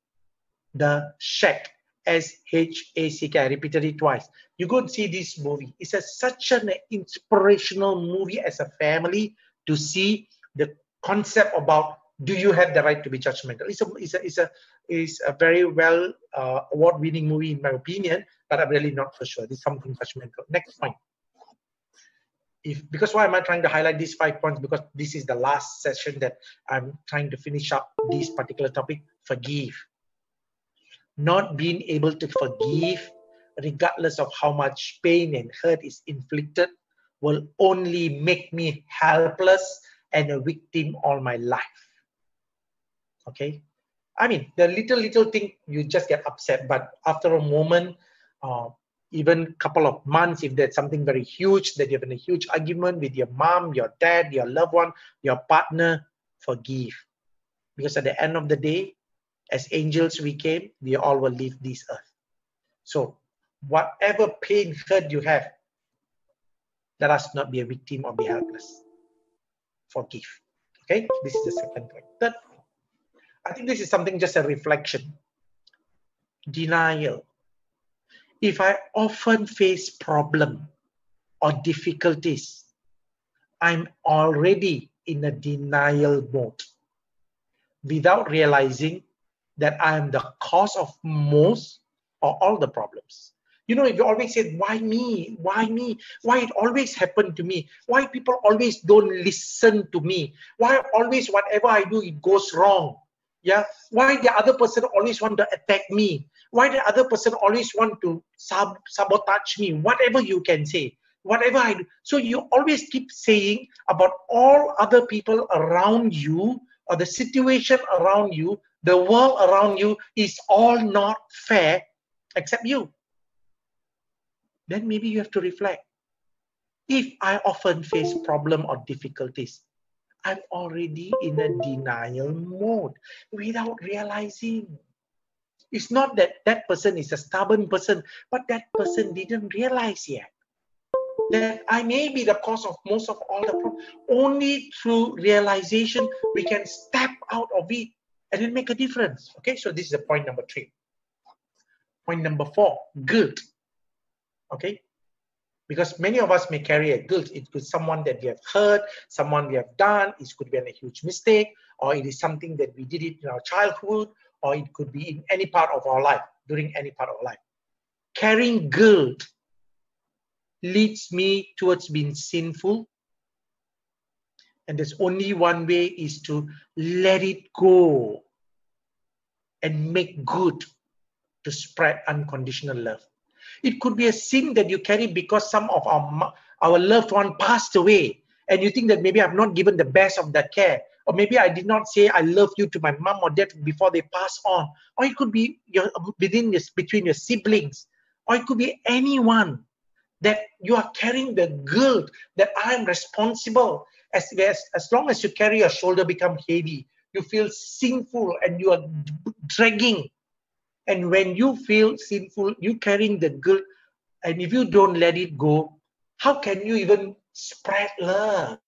The Shack, S H A C K. I repeated it twice. You go and see this movie. It's a, such an inspirational movie as a family to see the concept about do you have the right to be judgmental? It's a, it's a, it's a, it's a very well uh, award-winning movie in my opinion but I'm really not for sure. This is something judgmental. Next point. If because why am I trying to highlight these five points? Because this is the last session that I'm trying to finish up this particular topic. Forgive. Not being able to forgive, regardless of how much pain and hurt is inflicted, will only make me helpless and a victim all my life. Okay. I mean, the little, little thing, you just get upset. But after a moment, uh, even couple of months if there's something very huge that you're in a huge argument with your mom your dad your loved one your partner forgive because at the end of the day as angels we came we all will leave this earth so whatever pain hurt you have let us not be a victim or be helpless forgive. Okay, this is the second point. Third, I think this is something just a reflection. Denial. If I often face problem or difficulties, I'm already in a denial mode without realizing that I am the cause of most or all the problems. You know, if you always say, why me? Why me? Why it always happened to me? Why people always don't listen to me? Why always whatever I do, it goes wrong? Yeah. Why the other person always want to attack me? Why the other person always want to sab- sabotage me? Whatever you can say, whatever I do. So you always keep saying about all other people around you or the situation around you, the world around you is all not fair except you then maybe you have to reflect. If I often face problem or difficulties, I'm already in a denial mode without realizing. It's not that that person is a stubborn person, but that person didn't realize yet that I may be the cause of most of all the problems. Only through realization we can step out of it and then make a difference. Okay, so this is the point number three. Point number four, guilt okay because many of us may carry a guilt it could someone that we have hurt someone we have done it could be a huge mistake or it is something that we did it in our childhood or it could be in any part of our life during any part of our life carrying guilt leads me towards being sinful and there's only one way is to let it go and make good to spread unconditional love it could be a sin that you carry because some of our our loved one passed away, and you think that maybe I've not given the best of that care, or maybe I did not say I love you to my mom or dad before they pass on, or it could be your within this between your siblings, or it could be anyone that you are carrying the guilt that I am responsible. As, as, as long as you carry your shoulder become heavy, you feel sinful and you are dragging and when you feel sinful, you carrying the guilt, and if you don't let it go, how can you even spread love?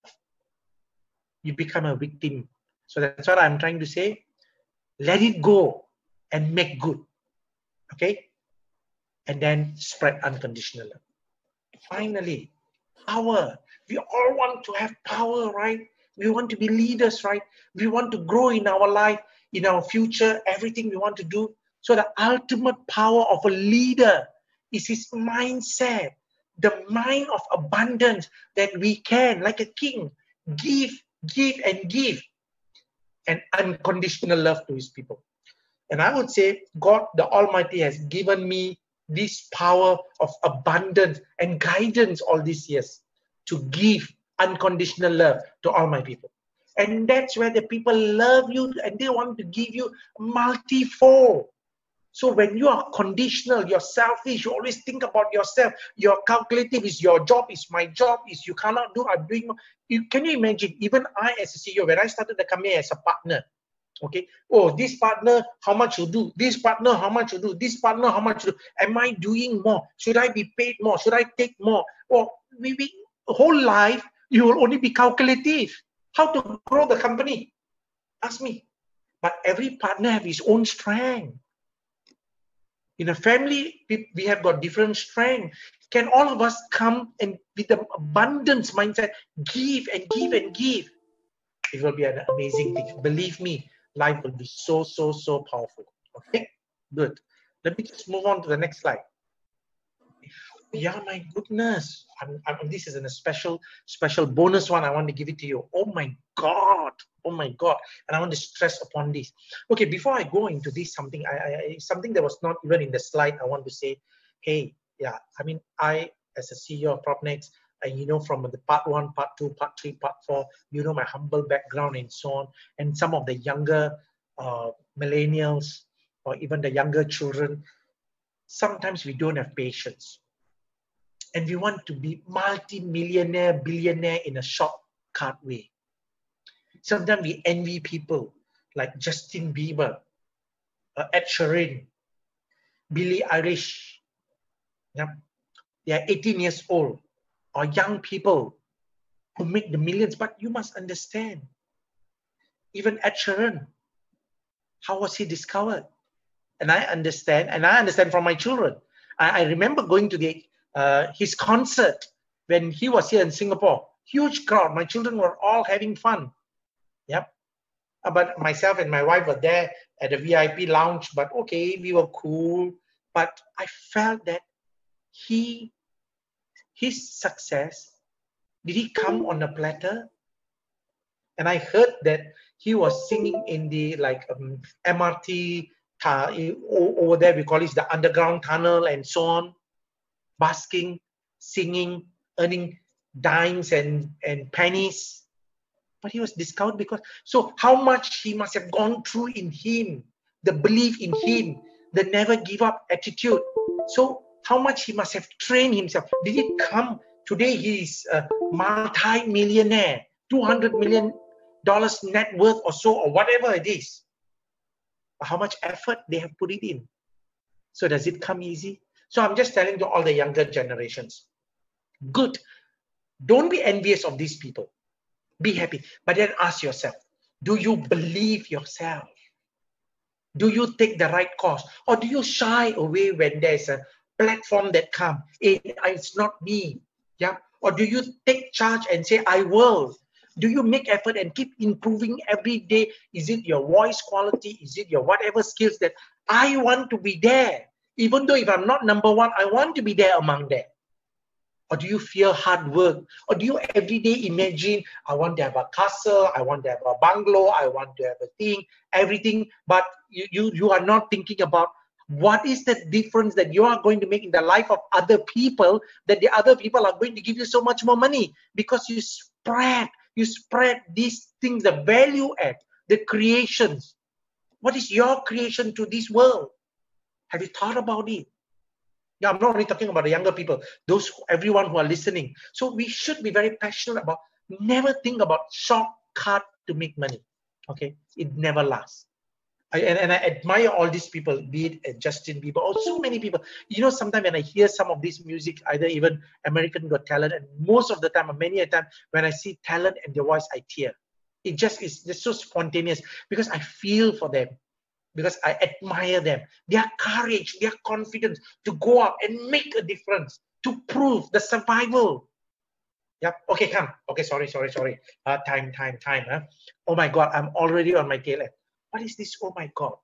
You become a victim. So that's what I'm trying to say. Let it go and make good. Okay? And then spread unconditional love. Finally, power. We all want to have power, right? We want to be leaders, right? We want to grow in our life, in our future, everything we want to do. So the ultimate power of a leader is his mindset, the mind of abundance that we can, like a king, give, give, and give, and unconditional love to his people. And I would say God the Almighty has given me this power of abundance and guidance all these years to give unconditional love to all my people. And that's where the people love you and they want to give you multifold. So when you are conditional, you're selfish, you always think about yourself, you're calculative, is your job, is my job, is you cannot do, I'm doing. You, can you imagine, even I as a CEO, when I started the company as a partner, okay, oh, this partner, how much you do, this partner, how much you do, this partner, how much you do, am I doing more? Should I be paid more? Should I take more? Well, maybe whole life, you will only be calculative. How to grow the company? Ask me. But every partner have his own strength. In a family we have got different strength. Can all of us come and with the abundance mindset give and give and give? It will be an amazing thing. Believe me life will be so so so powerful. Okay? Good. Let me just move on to the next slide yeah my goodness. I'm, I'm, this is a special special bonus one i want to give it to you. Oh my god. Oh my god. And i want to stress upon this. Okay before i go into this something I, I something that was not even in the slide i want to say hey yeah i mean i as a ceo of propnex and you know from the part one part two part three part four you know my humble background and so on. And some of the younger uh, millennials or even the younger children sometimes we don't have patience and we want to be multi-millionaire, billionaire in a shortcut way. Sometimes we envy people like Justin Bieber, uh, Ed Sheeran, Billie Eilish. Yeah, they are 18 years old, or young people who make the millions. But you must understand, even Ed Sheeran, how was he discovered? And I understand, and I understand from my children. I, I remember going to the uh, his concert when he was here in Singapore. Huge crowd. My children were all having fun. Yep. Uh, but myself and my wife were there at the VIP lounge. But okay, we were cool. But I felt that he, his success, did he come on a platter? And I heard that he was singing in the like um, MRT uh, over there. We call it the underground tunnel and so on, basking, singing, earning dimes and and pennies. But he was discovered because so how much he must have gone through in him, the belief in him, the never give up attitude. So how much he must have trained himself. Did it come today? He's a multi-millionaire, 200 million dollars net worth or so, or whatever it is. How much effort they have put it in. So does it come easy? So I'm just telling to all the younger generations, good. Don't be envious of these people. Be happy. But then ask yourself, do you believe yourself? Do you take the right course? Or do you shy away when there's a platform that come? It, it's not me. Yeah. Or do you take charge and say, I will? Do you make effort and keep improving every day? Is it your voice quality? Is it your whatever skills that I want to be there? Even though if I'm not number one, I want to be there among them. Or do you fear hard work? Or do you every day imagine, I want to have a castle, I want to have a bungalow, I want to have a thing, everything, but you, you, you are not thinking about what is the difference that you are going to make in the life of other people that the other people are going to give you so much more money because you spread you spread these things the value add the creations what is your creation to this world have you thought about it? Yeah i'm not only talking about the younger people. Those everyone who are listening. So we should be very passionate about never think about shortcut to make money. Okay? It never lasts. I, and, and I admire all these people, be it uh, Justin Bieber or so many people. You know, sometimes when I hear some of this music, either even American Got Talent, and most of the time, or many a time, when I see talent and their voice, I tear. It just is just so spontaneous because I feel for them, because I admire them, their courage, their confidence to go up and make a difference, to prove the survival. Yep. Okay, come. Okay, sorry, sorry, sorry. Uh, time, time, time. Huh? Oh my God, I'm already on my tail end. What is this? Oh my God.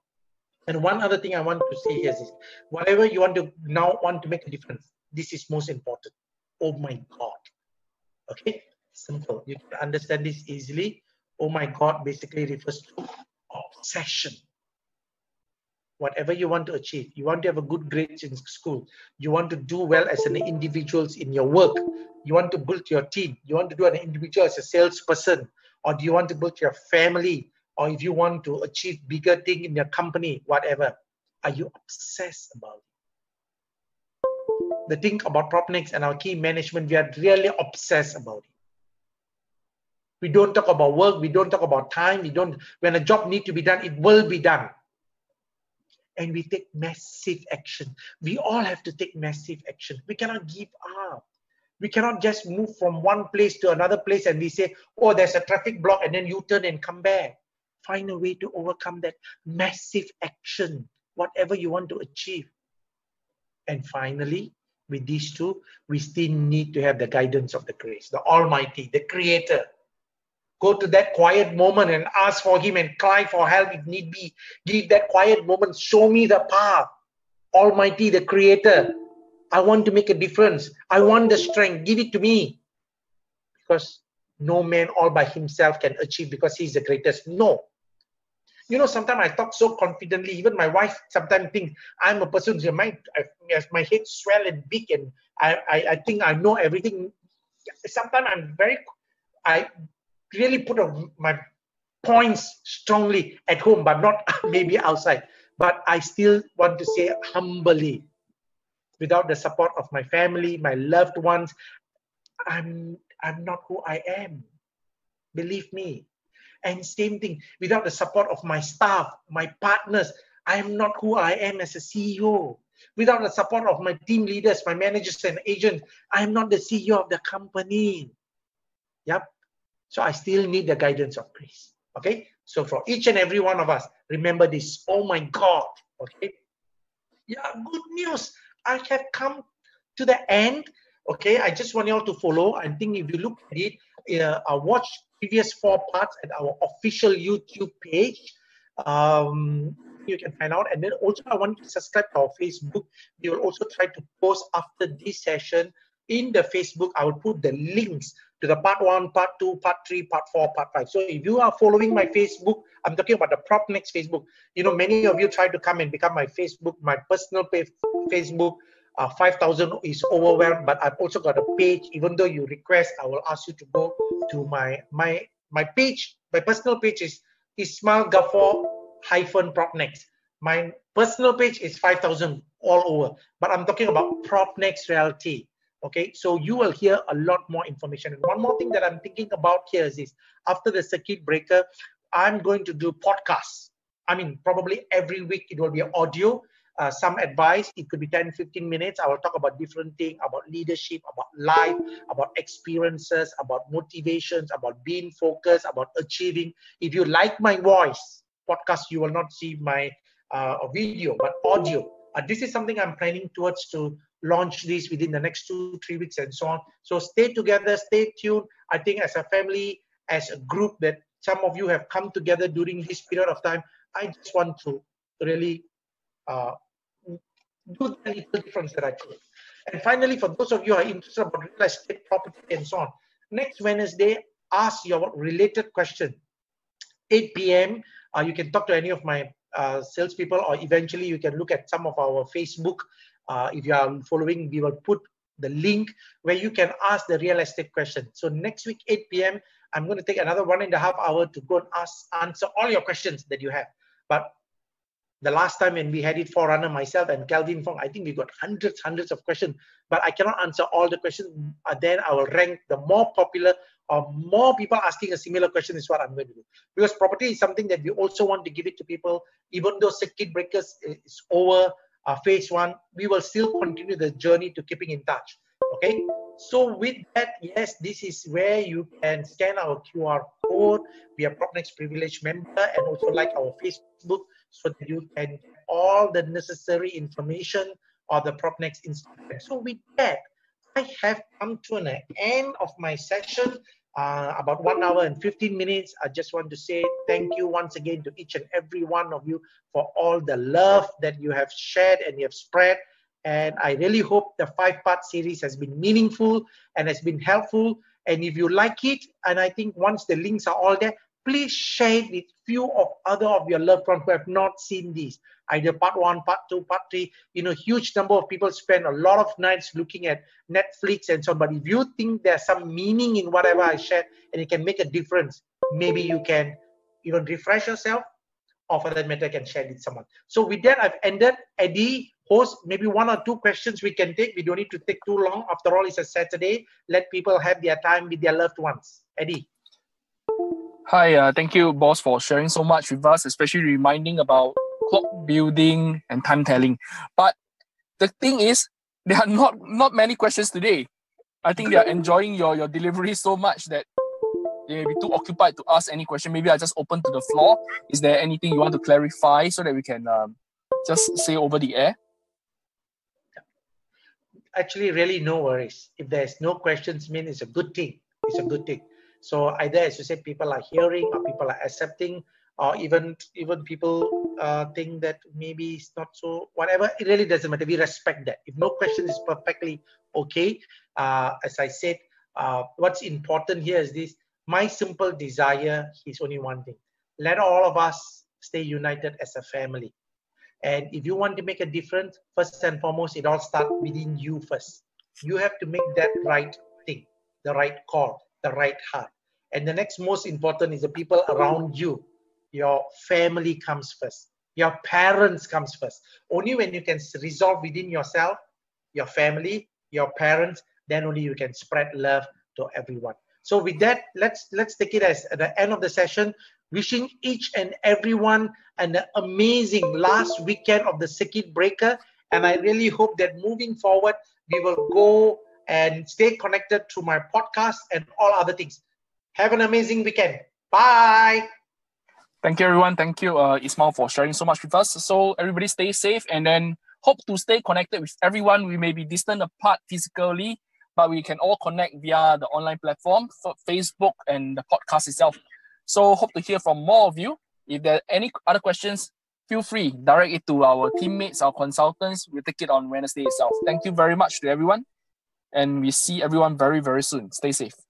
And one other thing I want to say here is whatever you want to now want to make a difference, this is most important. Oh my God. Okay, simple. You can understand this easily. Oh my God basically refers to obsession. Whatever you want to achieve, you want to have a good grades in school, you want to do well as an individuals in your work, you want to build your team, you want to do an individual as a salesperson, or do you want to build your family or if you want to achieve bigger thing in your company, whatever, are you obsessed about it? The thing about Propnex and our key management, we are really obsessed about it. We don't talk about work, we don't talk about time, we don't, when a job need to be done, it will be done. And we take massive action. We all have to take massive action. We cannot give up. We cannot just move from one place to another place and we say, oh, there's a traffic block and then you turn and come back find a way to overcome that massive action, whatever you want to achieve. And finally, with these two, we still need to have the guidance of the grace, the Almighty, the Creator. Go to that quiet moment and ask for Him and cry for help if need be. Give that quiet moment, show me the path. Almighty, the Creator, I want to make a difference. I want the strength. Give it to me. Because no man all by himself can achieve because he's the greatest. No you know, sometimes I talk so confidently. Even my wife sometimes thinks I'm a person who my my head swell and big, and I, I, I think I know everything. Sometimes I'm very, I really put my points strongly at home, but not maybe outside. But I still want to say humbly, without the support of my family, my loved ones, I'm I'm not who I am. Believe me, and same thing, without the support of my staff, my partners, I am not who I am as a CEO. Without the support of my team leaders, my managers and agents, I am not the CEO of the company. Yep. So I still need the guidance of grace. Okay. So for each and every one of us, remember this. Oh my God. Okay. Yeah, good news. I have come to the end. Okay. I just want you all to follow. I think if you look at it, uh, I watched previous four parts at our official YouTube page. Um, you can find out. And then also, I want you to subscribe to our Facebook. We will also try to post after this session in the Facebook. I will put the links to the part one, part two, part three, part four, part five. So if you are following my Facebook, I'm talking about the PropNex Facebook. You know, many of you try to come and become my Facebook, my personal page, Facebook. Uh, 5,000 is overwhelmed, but I've also got a page. Even though you request, I will ask you to go to my my my page. My personal page is Ismail Gafoor hyphen PropNex. My personal page is 5,000 all over, but I'm talking about PropNex Realty. Okay, so you will hear a lot more information. And one more thing that I'm thinking about here is this after the circuit breaker, I'm going to do podcasts. I mean, probably every week it will be audio, uh, some advice. It could be 10, 15 minutes. I will talk about different things about leadership, about life, about experiences, about motivations, about being focused, about achieving. If you like my voice, podcast, you will not see my uh, video, but audio. Uh, this is something I'm planning towards to launch this within the next two, three weeks and so on. So stay together, stay tuned. I think as a family, as a group that some of you have come together during this period of time, I just want to really uh, do the little difference that I could. And finally, for those of you who are interested about real estate property and so on, next Wednesday, ask your related question. 8 p.m. Uh, you can talk to any of my uh, salespeople, or eventually you can look at some of our Facebook uh, if you are following, we will put the link where you can ask the real estate question. So next week, 8 p.m., I'm going to take another one and a half hour to go and ask, answer all your questions that you have. But the last time when we had it Forerunner, myself and Kelvin Fong, I think we got hundreds, hundreds of questions, but I cannot answer all the questions. Uh, then I will rank the more popular or more people asking a similar question is what I'm going to do. Because property is something that we also want to give it to people, even though circuit breakers is over, uh, phase one, we will still continue the journey to keeping in touch. Okay. So with that, yes, this is where you can scan our QR code. We are PropNex privileged member and also like our Facebook so that you can get all the necessary information of the PropNex Instagram. So with that, I have come to an end of my session uh, about one hour and 15 minutes. I just want to say thank you once again to each and every one of you for all the love that you have shared and you have spread. And I really hope the five part series has been meaningful and has been helpful. And if you like it, and I think once the links are all there, please share it with few of other of your loved ones who have not seen this either part one part two part three you know huge number of people spend a lot of nights looking at netflix and so on. But if you think there's some meaning in whatever i shared and it can make a difference maybe you can even refresh yourself or for that matter can share it with someone. So with that i've ended. Eddie host maybe one or two questions we can take. We don't need to take too long. After all it's a saturday. Let people have their time with their loved ones. Eddie. Hi, uh, thank you, boss, for sharing so much with us, especially reminding about clock building and time telling. But the thing is, there are not not many questions today. I think they are enjoying your your delivery so much that they may be too occupied to ask any question. Maybe I just open to the floor. Is there anything you want to clarify so that we can um, just say over the air? Actually, really no worries. If there's no questions, mean it's a good thing. It's a good thing. So either, as you said, people are hearing or people are accepting, or even even people uh, think that maybe it's not so whatever. It really doesn't matter. We respect that. If no question is perfectly okay, uh, as I said, uh, what's important here is this. My simple desire is only one thing: let all of us stay united as a family. And if you want to make a difference, first and foremost, it all starts within you first. You have to make that right thing, the right call the right heart. And the next most important is the people around you. Your family comes first. Your parents comes first. Only when you can resolve within yourself, your family, your parents, then only you can spread love to everyone. So with that, let's let's take it as at the end of the session. Wishing each and everyone an amazing last weekend of the circuit breaker. And I really hope that moving forward, we will go and stay connected to my podcast and all other things. Have an amazing weekend. Bye. Thank you, everyone. Thank you, uh, Ismail, for sharing so much with us. So everybody stay safe and then hope to stay connected with everyone. We may be distant apart physically, but we can all connect via the online platform, Facebook and the podcast itself. So hope to hear from more of you. If there are any other questions, feel free direct it to our teammates, our consultants. We'll take it on Wednesday itself. Thank you very much to everyone, and we see everyone very very soon. Stay safe.